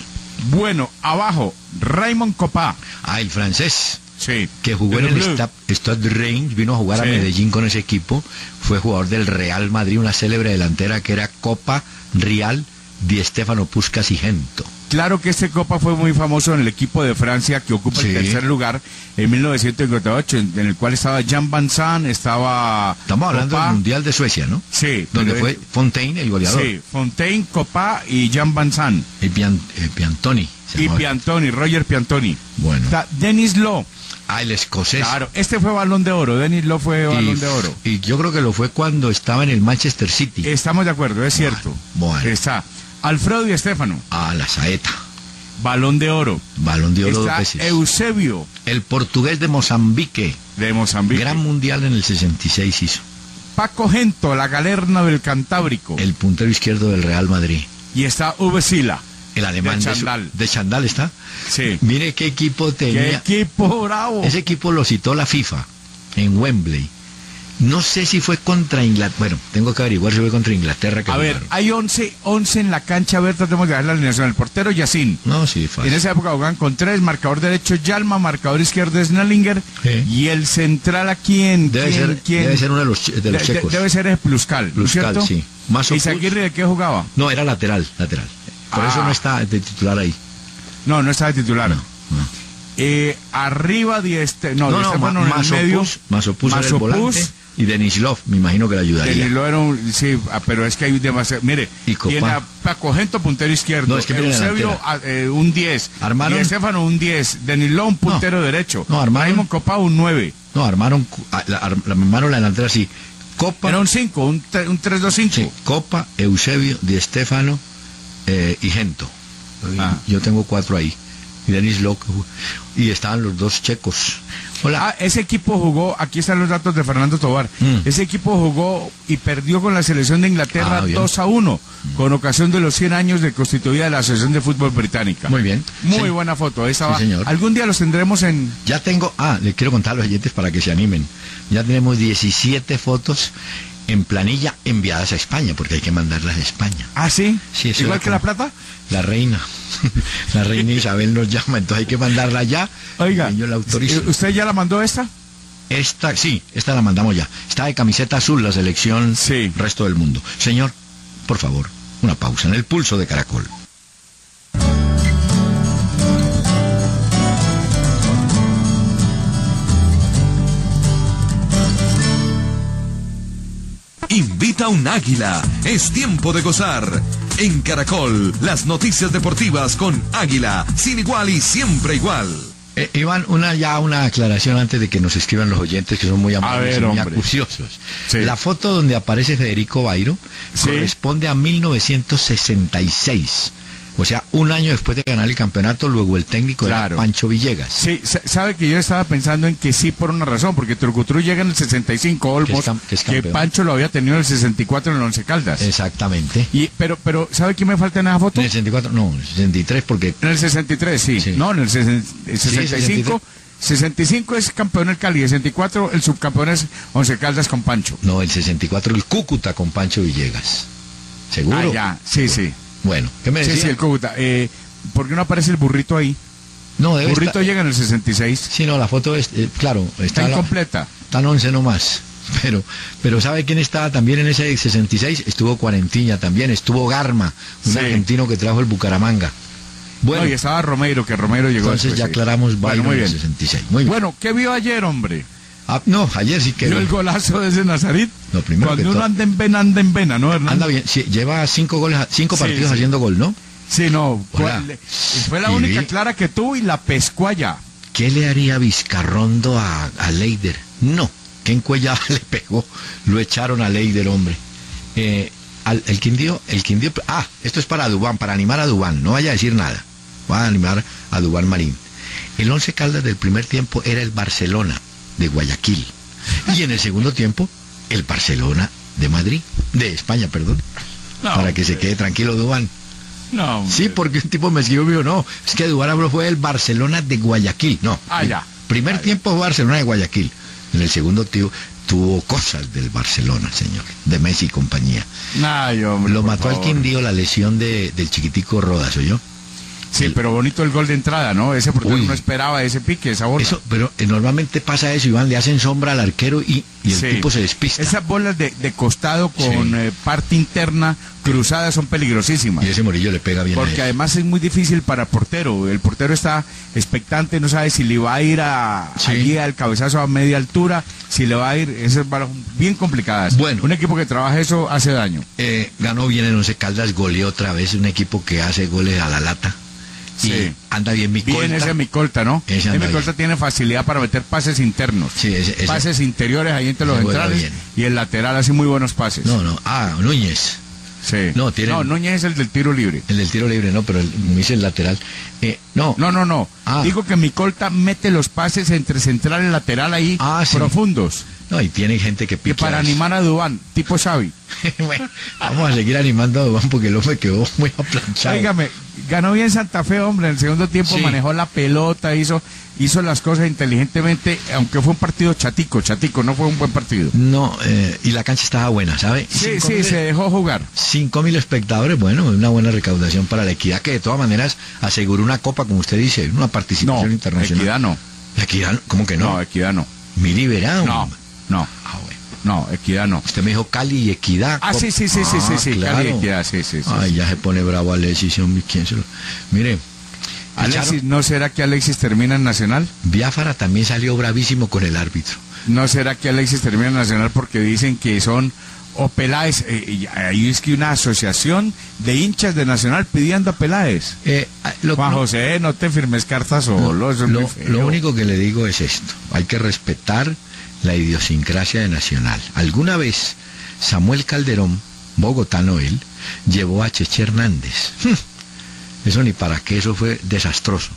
Speaker 3: Bueno, abajo, Raymond Copá.
Speaker 2: Ah, el francés.
Speaker 3: Sí.
Speaker 2: que jugó en el. Stade Reims, vino a jugar a. Medellín con ese equipo, fue jugador del Real Madrid, una célebre delantera que era Copa Real Di Stefano Puskas y Gento.
Speaker 3: Claro que este Copa fue muy famoso en el equipo de Francia que ocupa
Speaker 2: Sí.
Speaker 3: el tercer lugar en 1958, en, en el cual estaba Jean Van Zandt, estaba
Speaker 2: Estamos hablando
Speaker 3: Copa,
Speaker 2: del Mundial de Suecia, ¿no?
Speaker 3: Sí,
Speaker 2: Donde fue Fontaine el goleador.
Speaker 3: Sí, Fontaine, Copa y Jean Van Zandt.
Speaker 2: Y Pian- eh, Piantoni.
Speaker 3: Y. Piantoni, Roger Piantoni.
Speaker 2: Bueno.
Speaker 3: Está Dennis Law.
Speaker 2: Ah, el escocés.
Speaker 3: Claro, este fue balón de oro. Dennis Law fue
Speaker 2: y,
Speaker 3: balón de oro.
Speaker 2: y yo creo que lo fue cuando estaba en el Manchester City.
Speaker 3: Estamos de acuerdo, es cierto.
Speaker 2: bueno.
Speaker 3: Está Alfredo Di Stefano,
Speaker 2: A la saeta.
Speaker 3: balón de oro.
Speaker 2: Balón de oro dos
Speaker 3: Está
Speaker 2: veces.
Speaker 3: Eusebio
Speaker 2: El portugués de Mozambique.
Speaker 3: de Mozambique.
Speaker 2: Gran mundial en el 66 hizo.
Speaker 3: Paco Gento, la galerna del Cantábrico.
Speaker 2: El puntero izquierdo del Real Madrid.
Speaker 3: Y está Uwe Sila.
Speaker 2: El alemán
Speaker 3: De Chandal.
Speaker 2: de Chandal está.
Speaker 3: Sí.
Speaker 2: Mire qué equipo
Speaker 3: ¡Qué
Speaker 2: tenía.
Speaker 3: equipo bravo!
Speaker 2: Ese equipo lo citó la FIFA en Wembley. No sé si fue contra Inglaterra. Bueno, tengo que averiguar si fue contra Inglaterra. Que
Speaker 3: A ver, hay 11, 11 en la cancha. A ver, tratemos de dar la alineación. El portero Yacine.
Speaker 2: No, sí, fácil.
Speaker 3: En esa época jugaban con tres, marcador derecho Yalma, marcador izquierdo Snellinger
Speaker 2: Sí.
Speaker 3: y el central a quién,
Speaker 2: Debe
Speaker 3: quién,
Speaker 2: ser,
Speaker 3: quién?
Speaker 2: debe ser uno de los, de los
Speaker 3: De- de-
Speaker 2: checos.
Speaker 3: debe ser el Pluscal, ¿no
Speaker 2: Pluscal,
Speaker 3: cierto?
Speaker 2: sí. Más
Speaker 3: ¿Y Zaguirre de qué jugaba?
Speaker 2: No, era lateral, lateral. Por
Speaker 3: Ah.
Speaker 2: eso no está de titular ahí.
Speaker 3: No, no estaba de titular.
Speaker 2: No, no.
Speaker 3: Eh, arriba de este, no,
Speaker 2: No,
Speaker 3: de
Speaker 2: no,
Speaker 3: Estefano
Speaker 2: Ma-
Speaker 3: en el medio.
Speaker 2: Masopus, el volante y Denislov, me imagino que le ayudaría.
Speaker 3: Danilo era un- sí, ah, pero es que hay demasiado. Mire,
Speaker 2: Y
Speaker 3: tiene a Paco Gento, puntero izquierdo.
Speaker 2: No, es que
Speaker 3: Eusebio, a- eh, un 10.
Speaker 2: Armaron-
Speaker 3: Y Estefano, un 10. Danilo, un puntero derecho.
Speaker 2: No, armaron-
Speaker 3: Copa, un 9.
Speaker 2: No, armaron, cu- a- la, ar- la- armaron la delantera así. Copa,
Speaker 3: Era un 5, un, tre- un 3-2-5.
Speaker 2: sí, Copa, Eusebio, Di Stefano eh, y Gento.
Speaker 3: Ah.
Speaker 2: Yo tengo cuatro ahí. Y Denis Locke. Y estaban los dos checos. Hola.
Speaker 3: Ah, ese equipo jugó, aquí están los datos de Fernando Tobar.
Speaker 2: Mm.
Speaker 3: Ese equipo jugó y perdió con la selección de Inglaterra
Speaker 2: Ah, bien.
Speaker 3: 2 a 1, con ocasión de los 100 años de constituida de la Asociación de Fútbol Británica.
Speaker 2: Muy bien.
Speaker 3: Muy
Speaker 2: Sí.
Speaker 3: buena foto. Esa
Speaker 2: Sí,
Speaker 3: va.
Speaker 2: señor.
Speaker 3: Algún día los tendremos en.
Speaker 2: Ya tengo, ah, le quiero contar a los oyentes para que se animen. Ya tenemos 17 fotos en planilla enviadas a España, porque hay que mandarlas a España.
Speaker 3: Ah, sí.
Speaker 2: Sí, eso
Speaker 3: Igual que la plata.
Speaker 2: La reina, la reina Isabel nos llama, entonces hay que mandarla ya.
Speaker 3: Oiga,
Speaker 2: yo la autorizo.
Speaker 3: ¿usted ya la mandó esta?
Speaker 2: Esta, sí, esta la mandamos ya. Está de camiseta azul la selección
Speaker 3: Sí.
Speaker 2: resto del mundo. Señor, por favor, una pausa en el pulso de Caracol.
Speaker 4: Invita un águila. Es tiempo de gozar. En Caracol, las noticias deportivas con Águila, sin igual y siempre igual.
Speaker 2: Eh, Iván, una ya una aclaración antes de que nos escriban los oyentes que son muy amables
Speaker 3: ver,
Speaker 2: y muy acuciosos.
Speaker 3: Sí.
Speaker 2: La foto donde aparece Federico Bairo
Speaker 3: Sí.
Speaker 2: corresponde a 1966. O sea, un año después de ganar el campeonato, luego el técnico
Speaker 3: Claro.
Speaker 2: era Pancho Villegas.
Speaker 3: Sí, sa- sabe que yo estaba pensando en que sí por una razón, porque Turcutru llega en el 65 Olmos,
Speaker 2: que es
Speaker 3: que
Speaker 2: campeón.
Speaker 3: Pancho lo había tenido en el 64 en el Once Caldas.
Speaker 2: Exactamente.
Speaker 3: Y, pero, pero, ¿sabe qué me falta en esa foto?
Speaker 2: En el 64, no, en el 63, porque
Speaker 3: En el 63, sí.
Speaker 2: Sí.
Speaker 3: No, en el, sesen- el 65. 65 es campeón el Cali, el 64 el subcampeón es Once Caldas con Pancho.
Speaker 2: no, el 64 el Cúcuta con Pancho Villegas. ¿Seguro?
Speaker 3: Ah, ya, sí, sí.
Speaker 2: Bueno, ¿qué me
Speaker 3: Sí,
Speaker 2: decía?
Speaker 3: sí, el Cúcuta. Eh, ¿Por qué no aparece el burrito ahí?
Speaker 2: No,
Speaker 3: El
Speaker 2: debe
Speaker 3: burrito
Speaker 2: estar...
Speaker 3: llega en el 66.
Speaker 2: Sí, no, la foto es, eh, claro,
Speaker 3: Está
Speaker 2: está la-
Speaker 3: incompleta.
Speaker 2: están 11 nomás. Pero, pero ¿sabe quién estaba también en ese 66? Estuvo Cuarentiña también, estuvo Garma, un
Speaker 3: Sí.
Speaker 2: argentino que trajo el Bucaramanga. Bueno,
Speaker 3: No, y estaba Romero, que Romero llegó
Speaker 2: entonces
Speaker 3: después,
Speaker 2: ya
Speaker 3: sí.
Speaker 2: aclaramos
Speaker 3: Bueno,
Speaker 2: Bayern
Speaker 3: muy
Speaker 2: en el
Speaker 3: bien.
Speaker 2: 66. Muy bien.
Speaker 3: Bueno, ¿qué vio ayer, hombre?
Speaker 2: Ah, no, ayer sí que
Speaker 3: ¿Vio el golazo de ese Nazarit?
Speaker 2: No, primero
Speaker 3: Cuando
Speaker 2: que
Speaker 3: uno
Speaker 2: todo-
Speaker 3: anda en vena, anda en vena, ¿no, Hernán?
Speaker 2: anda bien. Sí, lleva cinco goles, cinco
Speaker 3: Sí,
Speaker 2: partidos
Speaker 3: sí.
Speaker 2: haciendo gol, ¿no?
Speaker 3: Sí, no. Fue, la única
Speaker 2: vi-
Speaker 3: clara que tuvo y la pescó allá.
Speaker 2: ¿Qué le haría Vizcarrondo a, a Leider? No, que en Cuellada le pegó, lo echaron a Leider, hombre. Eh, al- el Quindío, el Quindío, ah, esto es para Dubán, para animar a Dubán, no vaya a decir nada, va a animar a Dubán Marín. El once Caldas del primer tiempo era el Barcelona de Guayaquil y en el segundo tiempo el Barcelona de Madrid, de España, perdón, para que se quede tranquilo Dubán.
Speaker 3: No, hombre.
Speaker 2: Sí, porque un tipo me escribió no, es que Dubán habló fue el Barcelona de Guayaquil. No.
Speaker 3: Ah,
Speaker 2: el
Speaker 3: ya.
Speaker 2: Primer
Speaker 3: Ah,
Speaker 2: tiempo fue Barcelona de Guayaquil. En el segundo tío tuvo cosas del Barcelona, señor, de Messi y compañía.
Speaker 3: Ay, hombre,
Speaker 2: Lo mató al
Speaker 3: favor.
Speaker 2: Quindío la lesión de, del chiquitico Rodas, yo.
Speaker 3: Sí, pero bonito el gol de entrada, ¿no? Ese portero
Speaker 2: Uy.
Speaker 3: no esperaba ese pique, esa bola.
Speaker 2: Eso, pero eh, normalmente pasa eso, Iván, le hacen sombra al arquero y, y el
Speaker 3: Sí.
Speaker 2: tipo se despista.
Speaker 3: Esas bolas de, de costado con
Speaker 2: Sí.
Speaker 3: eh, parte interna cruzadas son peligrosísimas.
Speaker 2: Y ese Morillo le pega bien
Speaker 3: Porque además es muy difícil para el portero. El portero está expectante, no sabe si le va a ir a,
Speaker 2: Sí.
Speaker 3: allí al cabezazo a media altura, si le va a ir. Esas balas bien complicadas.
Speaker 2: Bueno.
Speaker 3: Un equipo que trabaja eso hace daño.
Speaker 2: Eh, ganó bien en Once Caldas, goleó otra vez, un equipo que hace goles a la lata. Y
Speaker 3: Sí.
Speaker 2: anda bien mi
Speaker 3: Bien ese Micolta, ¿no?
Speaker 2: Ese bien.
Speaker 3: tiene facilidad para meter pases internos.
Speaker 2: Sí, ese- ese-
Speaker 3: pases interiores ahí entre los centrales y el lateral hace muy buenos pases.
Speaker 2: No, no, ah, Núñez,
Speaker 3: Sí.
Speaker 2: No, tiene-
Speaker 3: No, Núñez es el del tiro libre.
Speaker 2: el del tiro libre, no, pero el, me dice el lateral. Eh, no,
Speaker 3: No, no, no.
Speaker 2: Ah.
Speaker 3: Digo que Micolta mete los pases entre central y lateral ahí
Speaker 2: Ah, sí.
Speaker 3: profundos.
Speaker 2: no, y tiene gente que
Speaker 3: Y
Speaker 2: pique.
Speaker 3: para animar a Dubán, tipo Xavi.
Speaker 2: Bueno, vamos a seguir animando a Dubán porque el hombre quedó muy aplanchado.
Speaker 3: Óigame, ganó bien Santa Fe, hombre. En el segundo tiempo
Speaker 2: Sí.
Speaker 3: manejó la pelota, hizo, hizo las cosas inteligentemente, aunque fue un partido chatico, chatico, no fue un buen partido.
Speaker 2: No, eh, y la cancha estaba buena, ¿sabe?
Speaker 3: Sí,
Speaker 2: Cinco
Speaker 3: sí,
Speaker 2: mil-
Speaker 3: se dejó jugar.
Speaker 2: Cinco mil espectadores, bueno, una buena recaudación para la equidad, que de todas maneras aseguró una copa, como usted dice, una
Speaker 3: No,
Speaker 2: participación internacional.
Speaker 3: Equidad no.
Speaker 2: La equidad, ¿cómo que no?
Speaker 3: No, Equidad no.
Speaker 2: Miri Verán.
Speaker 3: No, no,
Speaker 2: Ah, bueno.
Speaker 3: No, Equidad no.
Speaker 2: Usted me dijo Cali y Equidad.
Speaker 3: Ah, sí, sí, sí, sí, sí,
Speaker 2: Ah,
Speaker 3: sí, Cali y. Equidad, sí, sí, sí.
Speaker 2: Ay, ya se pone bravo Alexis, hombre, ¿quién se lo...? Mire,
Speaker 3: Alexis, ¿no será que Alexis termina en Nacional?
Speaker 2: Biafara también salió bravísimo con el árbitro.
Speaker 3: ¿No será que Alexis termina en Nacional porque dicen que son o Peláez? eh, ahí es que una asociación de hinchas de Nacional pidiendo a Peláez.
Speaker 2: Eh, ah, lo,
Speaker 3: Juan José, no te firmes cartas solo, eso es
Speaker 2: lo-
Speaker 3: muy feo.
Speaker 2: lo único que le digo es esto, hay que respetar la idiosincrasia de Nacional. Alguna vez Samuel Calderón, bogotano él, llevó a Cheche Hernández. Eso ni para qué, eso fue desastroso.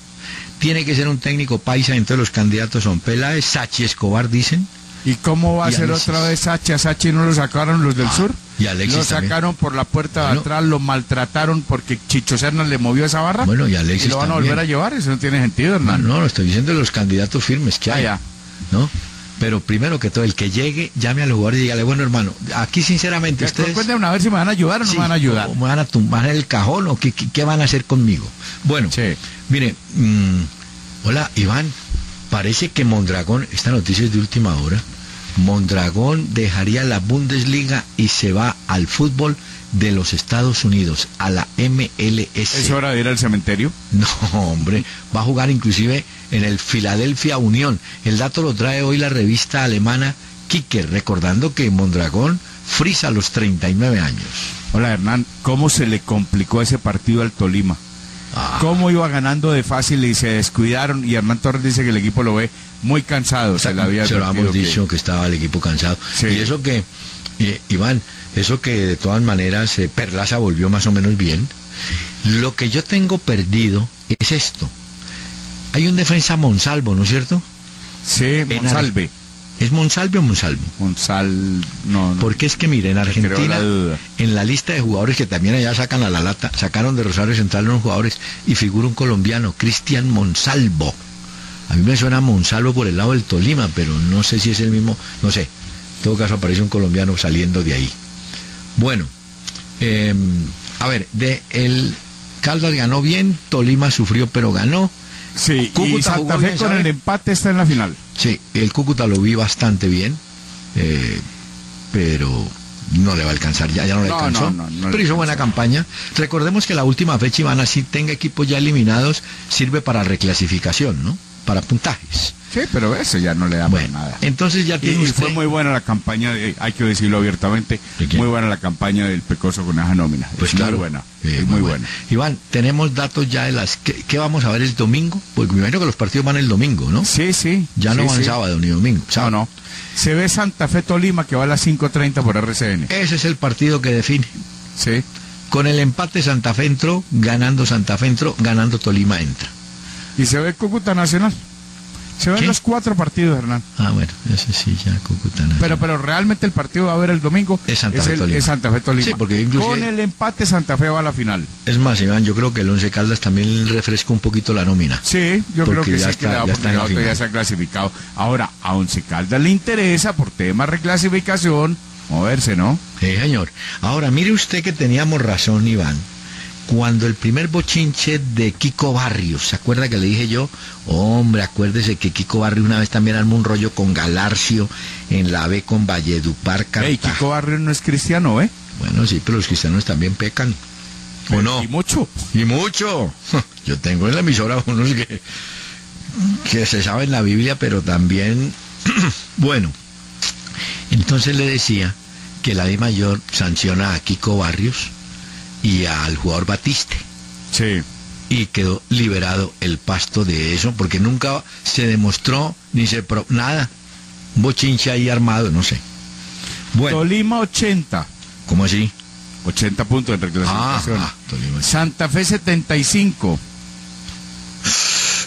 Speaker 2: Tiene que ser un técnico paisa, entonces los candidatos son Peláez, Sachi Escobar, dicen.
Speaker 3: ¿Y cómo va a ser
Speaker 2: Alexis.
Speaker 3: otra vez Sachi? ¿A Sachi no lo sacaron los del
Speaker 2: Ah,
Speaker 3: sur?
Speaker 2: y Alexis
Speaker 3: Lo
Speaker 2: también.
Speaker 3: sacaron por la puerta de
Speaker 2: Bueno.
Speaker 3: atrás, lo maltrataron porque Chicho Serna le movió esa barra.
Speaker 2: Bueno, y Alexis
Speaker 3: lo van a volver a llevar, eso no tiene sentido,
Speaker 2: No,
Speaker 3: hermano.
Speaker 2: no, lo estoy diciendo los candidatos firmes que
Speaker 3: Ah,
Speaker 2: hay.
Speaker 3: ya.
Speaker 2: ¿No? Pero primero que todo, el que llegue, llame al jugador y dígale, bueno hermano, aquí sinceramente
Speaker 3: Ya,
Speaker 2: ustedes...
Speaker 3: Cuéntenme a ver si me van a ayudar o no
Speaker 2: Sí,
Speaker 3: me van a ayudar.
Speaker 2: o ¿Me van a tumbar el cajón o qué, qué- qué van a hacer conmigo? Bueno,
Speaker 3: Sí.
Speaker 2: mire, mm, hola Iván, parece que Mondragón, esta noticia es de última hora, Mondragón dejaría la Bundesliga y se va al fútbol de los Estados Unidos, a la MLS.
Speaker 3: ¿Es hora de ir al cementerio?
Speaker 2: No, hombre, va a jugar inclusive en el Philadelphia Unión. El dato lo trae hoy la revista alemana Kicker, recordando que Mondragón frisa a los 39 años.
Speaker 3: Hola Hernán, ¿cómo se le complicó ese partido al Tolima?
Speaker 2: Ah,
Speaker 3: ¿Cómo iba ganando de fácil y se descuidaron? Y Hernán Torres dice que el equipo lo ve muy cansado. Se le había
Speaker 2: se lo
Speaker 3: que-
Speaker 2: dicho que estaba el equipo cansado.
Speaker 3: Sí.
Speaker 2: Y eso que, eh, Iván, eso que de todas maneras eh, Perlaza volvió más o menos bien. Lo que yo tengo perdido es esto. Hay un defensa Monsalvo, ¿no es cierto?
Speaker 3: Sí, Monsalve.
Speaker 2: ¿Es Monsalve o Monsalvo?
Speaker 3: Monsal... No, no.
Speaker 2: Porque es que mire, en Argentina,
Speaker 3: la
Speaker 2: en la lista de jugadores que también allá sacan a la lata, sacaron de Rosario Central unos jugadores y figura un colombiano, Cristian Monsalvo. A mí me suena Monsalvo por el lado del Tolima, pero no sé si es el mismo, no sé. En todo caso aparece un colombiano saliendo de ahí. Bueno, eh, a ver, de el Caldas ganó bien, Tolima sufrió pero ganó.
Speaker 3: Sí, y
Speaker 2: Cúcuta
Speaker 3: Santa Fe
Speaker 2: bien,
Speaker 3: con el empate está en la final.
Speaker 2: Sí, el Cúcuta lo vi bastante bien, eh, pero no le va a alcanzar, ya, ya no le
Speaker 3: No,
Speaker 2: alcanzó.
Speaker 3: no, no,
Speaker 2: pero hizo buena campaña. Recordemos que la última fecha, Iván, así tenga equipos ya eliminados, sirve para reclasificación, ¿no? Para puntajes.
Speaker 3: Sí, pero eso ya no le da
Speaker 2: Bueno,
Speaker 3: nada.
Speaker 2: entonces ya tiene
Speaker 3: y
Speaker 2: usted...
Speaker 3: fue muy buena la campaña, de- hay que decirlo abiertamente, muy buena la campaña del Pecoso con esa nómina.
Speaker 2: Pues
Speaker 3: es
Speaker 2: claro.
Speaker 3: muy buena, es muy buena.
Speaker 2: Iván, tenemos datos ya de las... ¿Qué, qué vamos a ver el domingo? Porque me imagino que los partidos van el domingo, ¿no?
Speaker 3: Sí, sí.
Speaker 2: Ya no
Speaker 3: sí,
Speaker 2: van
Speaker 3: sí.
Speaker 2: sábado ni domingo.
Speaker 3: No,
Speaker 2: sábado.
Speaker 3: no. Se ve Santa Fe Tolima que va a las 5.30 por RCN.
Speaker 2: Ese es el partido que define.
Speaker 3: Sí.
Speaker 2: Con el empate Santa Fe entró, ganando Santa Fe entró, ganando Tolima entra.
Speaker 3: Y se ve Cúcuta Nacional. Se ven
Speaker 2: ¿Qué?
Speaker 3: los cuatro partidos, Hernán.
Speaker 2: Ah, bueno, ese sí, ya Cúcuta. no.
Speaker 3: Pero, pero realmente el partido va a haber el domingo.
Speaker 2: Es Santa Fe
Speaker 3: el-
Speaker 2: Tolima.
Speaker 3: es Santa Fe Tolima.
Speaker 2: Sí, porque inclusive-
Speaker 3: Con el empate Santa Fe va a la final.
Speaker 2: Es más, Iván, yo creo que el Once Caldas también refresca un poquito la nómina.
Speaker 3: Sí, yo creo que
Speaker 2: ya
Speaker 3: sí que
Speaker 2: está-
Speaker 3: da
Speaker 2: ya está
Speaker 3: ya se ha clasificado. Ahora, a Once Caldas le interesa por tema reclasificación moverse, ¿no?
Speaker 2: Sí, señor. Ahora, mire usted que teníamos razón, Iván, cuando el primer bochinche de Kiko Barrios, ¿se acuerda que le dije yo? Hombre, acuérdese que Kiko Barrios una vez también armó un rollo con Galarcio en la B con Valledupar, Cartagena.
Speaker 3: Kiko Barrio no es cristiano, ¿eh?
Speaker 2: Bueno, sí, pero los cristianos también pecan. ¿O no?
Speaker 3: Y mucho.
Speaker 2: Y mucho. Yo tengo en la emisora unos que, que se saben la Biblia, pero también, bueno, entonces le decía que la D mayor sanciona a Kiko Barrios y al jugador Batiste
Speaker 3: Sí.
Speaker 2: y quedó liberado el pasto de eso porque nunca se demostró ni se pro nada. Un bochinche ahí armado, no sé. Bueno,
Speaker 3: Tolima 80.
Speaker 2: ¿cómo así?
Speaker 3: 80 puntos en
Speaker 2: Ah,
Speaker 3: reclasificación.
Speaker 2: ah, Tolima.
Speaker 3: Santa Fe 75.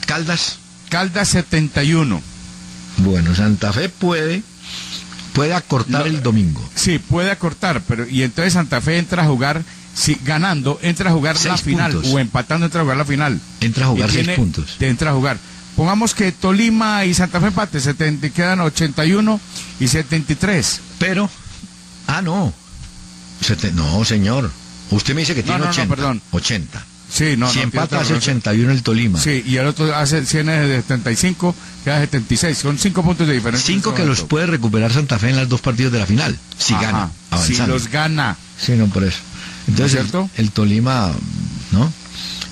Speaker 2: Caldas.
Speaker 3: Caldas 71.
Speaker 2: Bueno, Santa Fe puede puede acortar el domingo.
Speaker 3: Sí, puede acortar, pero y entonces Santa Fe entra a jugar, si ganando, entra a jugar la final
Speaker 2: puntos.
Speaker 3: o empatando entra a jugar la final.
Speaker 2: Entra a jugar
Speaker 3: Y
Speaker 2: seis
Speaker 3: tiene-
Speaker 2: puntos.
Speaker 3: entra a jugar. Pongamos que Tolima y Santa Fe empate, 70, quedan 81 y 73.
Speaker 2: Pero, ah, no. Sete- no, señor. Usted me dice que tiene
Speaker 3: no, no,
Speaker 2: 80.
Speaker 3: perdón.
Speaker 2: 80.
Speaker 3: Sí, no,
Speaker 2: si
Speaker 3: no,
Speaker 2: empata hace
Speaker 3: otra razón.
Speaker 2: 81 el Tolima.
Speaker 3: Sí, y el otro hace 100 de 75, queda 76. Son 5 puntos de diferencia. en
Speaker 2: Cinco
Speaker 3: este
Speaker 2: que los puede recuperar Santa Fe en las dos partidos de la final. Si
Speaker 3: Ajá,
Speaker 2: gana.
Speaker 3: Si
Speaker 2: Avanzando.
Speaker 3: los gana.
Speaker 2: Sí, no, por eso. Entonces,
Speaker 3: ¿No es cierto?
Speaker 2: El, el Tolima, ¿no?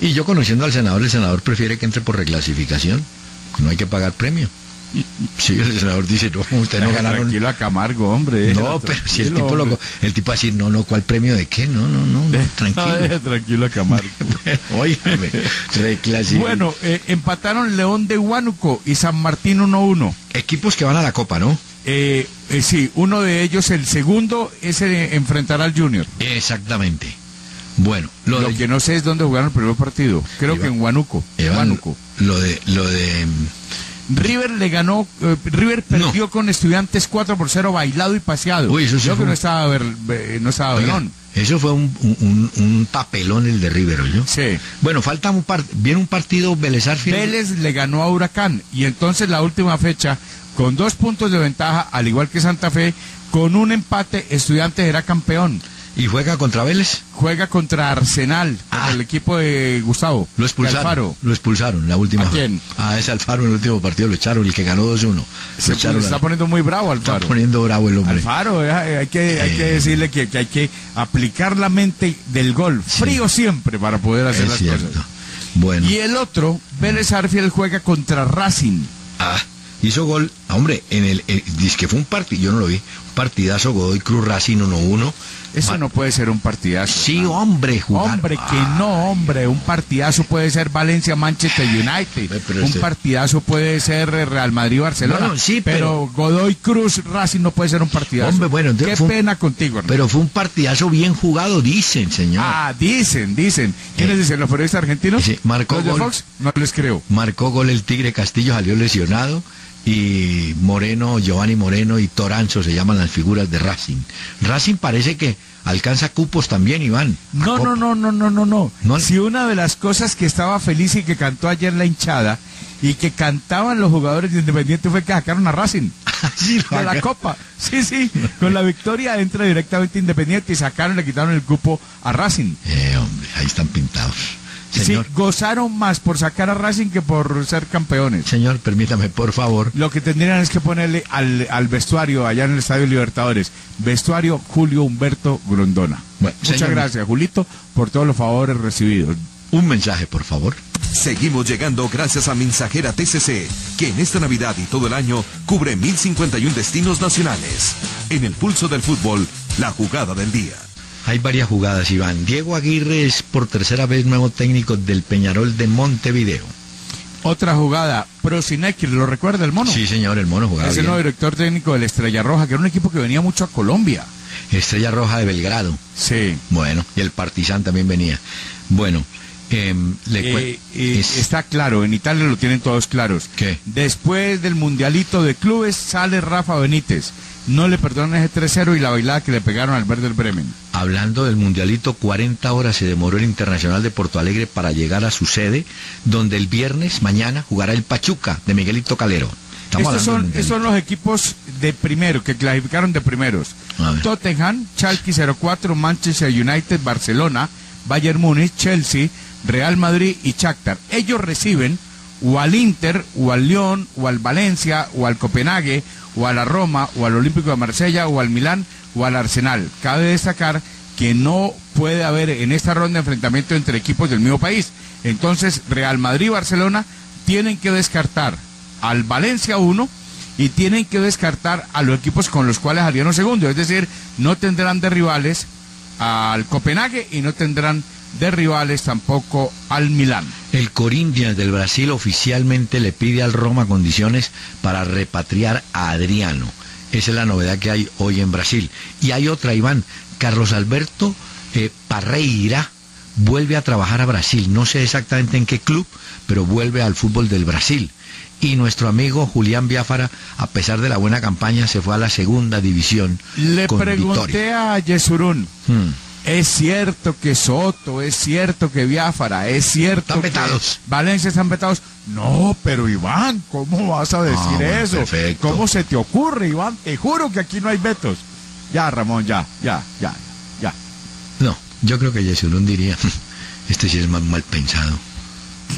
Speaker 2: Y yo conociendo al senador, el senador prefiere que entre por reclasificación. No hay que pagar premio. Sí, el senador dice, no, ustedes no ganaron.
Speaker 3: Tranquilo a Camargo, hombre.
Speaker 2: No, pero si el tipo lo,
Speaker 3: hombre.
Speaker 2: el tipo así, no, no, ¿cuál premio de qué? No, no, no, no, tranquilo.
Speaker 3: tranquilo a Camargo.
Speaker 2: Óigame, reclasificación.
Speaker 3: Bueno, eh, empataron León de Huánuco y San Martín 1-1.
Speaker 2: Equipos que van a la Copa, ¿no?
Speaker 3: Eh, eh, sí, uno de ellos, el segundo, ese enfrentará al Junior.
Speaker 2: Exactamente. Bueno, lo,
Speaker 3: Lo,
Speaker 2: de,
Speaker 3: que no sé es dónde jugaron el primer partido. Creo
Speaker 2: Iván-
Speaker 3: que en Huánuco.
Speaker 2: Iván,
Speaker 3: Huánuco.
Speaker 2: lo de, lo de,
Speaker 3: River le ganó, eh, River perdió con estudiantes 4 por 0 bailado y paseado.
Speaker 2: Uy, eso sí
Speaker 3: Yo
Speaker 2: fue
Speaker 3: que no estaba, ver, eh, no estaba
Speaker 2: oiga,
Speaker 3: Verón.
Speaker 2: eso fue un, un, un papelón el de Rivero, ¿yo?
Speaker 3: Sí.
Speaker 2: Bueno, falta un par, viene un partido Vélez Arfield.
Speaker 3: Vélez le ganó a Huracán y entonces la última fecha, con dos puntos de ventaja, al igual que Santa Fe, con un empate, Estudiantes era campeón.
Speaker 2: Y juega contra Vélez.
Speaker 3: Juega contra Arsenal,
Speaker 2: Ah.
Speaker 3: el equipo de Gustavo.
Speaker 2: Lo expulsaron.
Speaker 3: Alfaro.
Speaker 2: Lo expulsaron la última.
Speaker 3: ¿A quién?
Speaker 2: A ese Alfaro en el último partido lo echaron, el que ganó 2-1.
Speaker 3: Se
Speaker 2: echaron.
Speaker 3: está poniendo muy bravo
Speaker 2: está
Speaker 3: Alfaro.
Speaker 2: poniendo bravo el hombre.
Speaker 3: Alfaro, eh, hay que, hay que
Speaker 2: Eh.
Speaker 3: decirle que, que hay que aplicar la mente del gol,
Speaker 2: Sí.
Speaker 3: frío siempre para poder hacer
Speaker 2: es
Speaker 3: las
Speaker 2: cierto.
Speaker 3: cosas.
Speaker 2: Bueno.
Speaker 3: Y el otro, Vélez Arfiel juega contra Racing.
Speaker 2: Ah, hizo gol, ah, hombre, en el, el- dice que fue un partido, yo no lo vi, un partidazo Godoy Cruz Racing 1-1.
Speaker 3: Eso no puede ser un partidazo.
Speaker 2: Sí, hombre, jugar.
Speaker 3: Hombre, que
Speaker 2: Ah,
Speaker 3: no, hombre. Un partidazo puede ser Valencia-Manchester United.
Speaker 2: Ve, pero
Speaker 3: un partidazo puede ser eh, Real Madrid-Barcelona.
Speaker 2: Bueno, sí,
Speaker 3: pero, Godoy Cruz Racing no puede ser un partidazo.
Speaker 2: Hombre, bueno,
Speaker 3: Qué
Speaker 2: un-
Speaker 3: pena contigo, hermano.
Speaker 2: Pero fue un partidazo bien jugado, dicen, señor.
Speaker 3: Ah, dicen, dicen. ¿Quiénes
Speaker 2: Eh,
Speaker 3: dicen? ¿Los periodistas argentinos?
Speaker 2: sí, marcó
Speaker 3: ¿Los
Speaker 2: gol.
Speaker 3: Fox? No les creo.
Speaker 2: Marcó gol el Tigre Castillo, salió lesionado. Y Moreno, Giovanni Moreno y Toranzo se llaman las figuras de Racing. Racing parece que alcanza cupos también, Iván.
Speaker 3: No, no, no, no, no, no, no.
Speaker 2: No.
Speaker 3: Si una de las cosas que estaba feliz y que cantó ayer la hinchada y que cantaban los jugadores de Independiente fue que sacaron a Racing.
Speaker 2: Sí,
Speaker 3: de la. Copa. Sí, sí. Con la victoria entra directamente Independiente y sacaron, le quitaron el cupo a Racing.
Speaker 2: Eh, hombre, ahí están pintados. Señor,
Speaker 3: Sí, gozaron más por sacar a Racing que por ser campeones.
Speaker 2: señor, permítame, por favor.
Speaker 3: Lo que tendrían es que ponerle al, al vestuario allá en el Estadio Libertadores. Vestuario Julio Humberto Grondona.
Speaker 2: Bueno,
Speaker 3: Muchas
Speaker 2: señor.
Speaker 3: gracias, Julito, por todos los favores recibidos.
Speaker 2: Un mensaje, por favor.
Speaker 4: Seguimos llegando gracias a Mensajera TCC, que en esta Navidad y todo el año cubre 1051 destinos nacionales. En el pulso del fútbol, la jugada del día.
Speaker 2: Hay varias jugadas, Iván. Diego Aguirre es por tercera vez nuevo técnico del Peñarol de Montevideo.
Speaker 3: Otra jugada, Prosinecki, ¿lo recuerda el mono?
Speaker 2: Sí, señor, el mono jugaba
Speaker 3: Es el nuevo director técnico del Estrella Roja, que era un equipo que venía mucho a Colombia.
Speaker 2: Estrella Roja de Belgrado.
Speaker 3: Sí.
Speaker 2: Bueno, y el Partizan también venía. Bueno, em, le
Speaker 3: Eh, eh,
Speaker 2: es-
Speaker 3: Está claro, en Italia lo tienen todos claros.
Speaker 2: ¿Qué?
Speaker 3: Después del Mundialito de Clubes sale Rafa Benítez. No le perdonan ese 3-0 y la bailada que le pegaron al Werder Bremen.
Speaker 2: Hablando del Mundialito, 40 horas se demoró el Internacional de Porto Alegre para llegar a su sede, donde el viernes, mañana, jugará el Pachuca de Miguelito Calero.
Speaker 3: Estos son,
Speaker 2: del
Speaker 3: estos son los equipos de primero, que clasificaron de primeros. Tottenham, Chalky 04, Manchester United, Barcelona, Bayern Múnich, Chelsea, Real Madrid y Shakhtar. Ellos reciben o al Inter, o al Lyon, o al Valencia, o al Copenhague, o a la Roma, o al Olímpico de Marsella, o al Milán, o al Arsenal. Cabe destacar que no puede haber en esta ronda enfrentamiento entre equipos del mismo país. Entonces, Real Madrid y Barcelona tienen que descartar al Valencia 1 y tienen que descartar a los equipos con los cuales salieron segundo. Es decir, no tendrán de rivales al Copenhague y no tendrán de rivales tampoco al Milán.
Speaker 2: El Corinthians del Brasil oficialmente le pide al Roma condiciones para repatriar a Adriano. Esa es la novedad que hay hoy en Brasil. Y hay otra, Iván. Carlos Alberto eh, Parreira vuelve a trabajar a Brasil. No sé exactamente en qué club, pero vuelve al fútbol del Brasil. Y nuestro amigo Julián Biafara, a pesar de la buena campaña, se fue a la segunda división.
Speaker 3: Le
Speaker 2: con
Speaker 3: pregunté a Yesurún.
Speaker 2: Hmm.
Speaker 3: Es cierto que Soto, es cierto que Biafara, es cierto
Speaker 2: Están
Speaker 3: que. Valencia están vetados. No, pero Iván, ¿cómo vas a decir
Speaker 2: Ah, bueno,
Speaker 3: eso?
Speaker 2: perfecto.
Speaker 3: ¿Cómo se te ocurre, Iván? Te juro que aquí no hay vetos. Ya, Ramón, ya, ya, ya, ya.
Speaker 2: No, yo creo que Yesurún diría, este sí es más mal pensado.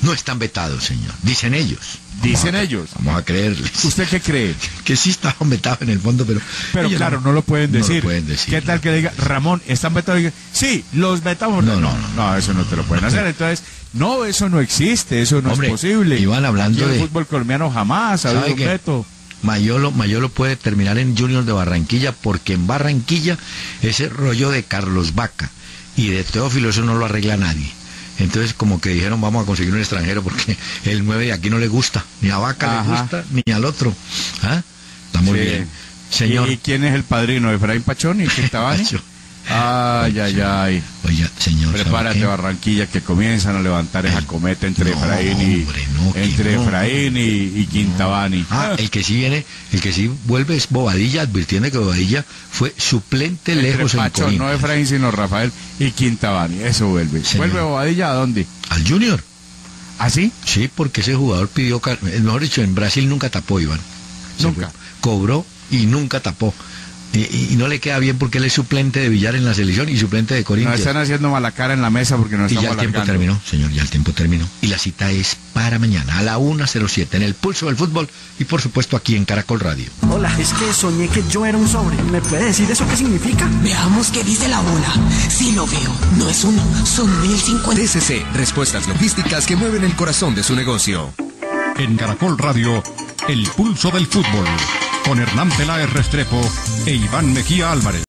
Speaker 2: No están vetados, señor. Dicen ellos.
Speaker 3: Dicen
Speaker 2: Vamos a-
Speaker 3: ellos.
Speaker 2: Vamos a creerles.
Speaker 3: ¿Usted qué cree?
Speaker 2: Que sí estaban vetados en el fondo, pero...
Speaker 3: Pero claro, no lo pueden
Speaker 2: no
Speaker 3: decir.
Speaker 2: pueden decir,
Speaker 3: ¿Qué tal
Speaker 2: no.
Speaker 3: que le diga, Ramón, están vetados? Y diga, Sí, los vetamos.
Speaker 2: No,
Speaker 3: No,
Speaker 2: no,
Speaker 3: no,
Speaker 2: no.
Speaker 3: eso no te lo pueden hacer. Entonces, no, eso no existe, eso no
Speaker 2: Hombre,
Speaker 3: es posible.
Speaker 2: Iván, hablando
Speaker 3: Aquí
Speaker 2: de-
Speaker 3: el fútbol colombiano jamás ha
Speaker 2: ¿Sabe
Speaker 3: habido un veto.
Speaker 2: Mayolo, Mayolo puede terminar en Junior de Barranquilla porque en Barranquilla ese rollo de Carlos Vaca y de Teófilo eso no lo arregla nadie. Entonces como que dijeron vamos a conseguir un extranjero porque el 9 de aquí no le gusta, ni a Vaca
Speaker 3: Ajá.
Speaker 2: le gusta, ni al otro. ¿Ah? Está muy
Speaker 3: Sí.
Speaker 2: bien. Señor,
Speaker 3: ¿Y quién es el padrino? ¿Efraín Pachón y Quintabani?
Speaker 2: Pacho.
Speaker 3: Ay, ay, ay.
Speaker 2: oiga, señor. ¿sabe
Speaker 3: Prepárate? Barranquilla, que comienzan a levantar esa
Speaker 2: El-
Speaker 3: cometa entre
Speaker 2: No,
Speaker 3: Efraín y
Speaker 2: hombre, no, que
Speaker 3: entre
Speaker 2: no.
Speaker 3: Efraín y, y Quintabani.
Speaker 2: Ah, el que sí viene, el que sí vuelve es Bobadilla, advirtiendo que Bobadilla fue suplente
Speaker 3: Entre
Speaker 2: lejos en
Speaker 3: Pachón, no
Speaker 2: Corinthians.
Speaker 3: Efraín, sino Rafael y Quintabani. Eso vuelve.
Speaker 2: Señor.
Speaker 3: ¿Vuelve Bobadilla a dónde?
Speaker 2: Al Junior.
Speaker 3: ¿Así?
Speaker 2: Sí, porque ese jugador pidió, eh, mejor dicho, en Brasil nunca tapó, Iván.
Speaker 3: Nunca.
Speaker 2: cobró y nunca tapó. Y, no le queda bien porque él es suplente de Villar en la selección y suplente de Corinthians.
Speaker 3: están haciendo mala cara en la mesa porque nos
Speaker 2: Y ya
Speaker 3: estamos
Speaker 2: el tiempo
Speaker 3: alargando.
Speaker 2: terminó, señor, ya el tiempo terminó. Y la cita es para mañana, a la 1.07, en el pulso del fútbol y por supuesto aquí en Caracol Radio.
Speaker 5: Hola, es que soñé que yo era un sobre. ¿Me puede decir eso qué significa?
Speaker 6: Veamos qué dice la bola. Sí lo veo. No es uno, son mil cincuenta.
Speaker 4: TCC, respuestas logísticas que mueven el corazón de su negocio.
Speaker 1: En Caracol Radio, el pulso del fútbol. Con Hernán Peláez Restrepo e Iván Mejía Álvarez.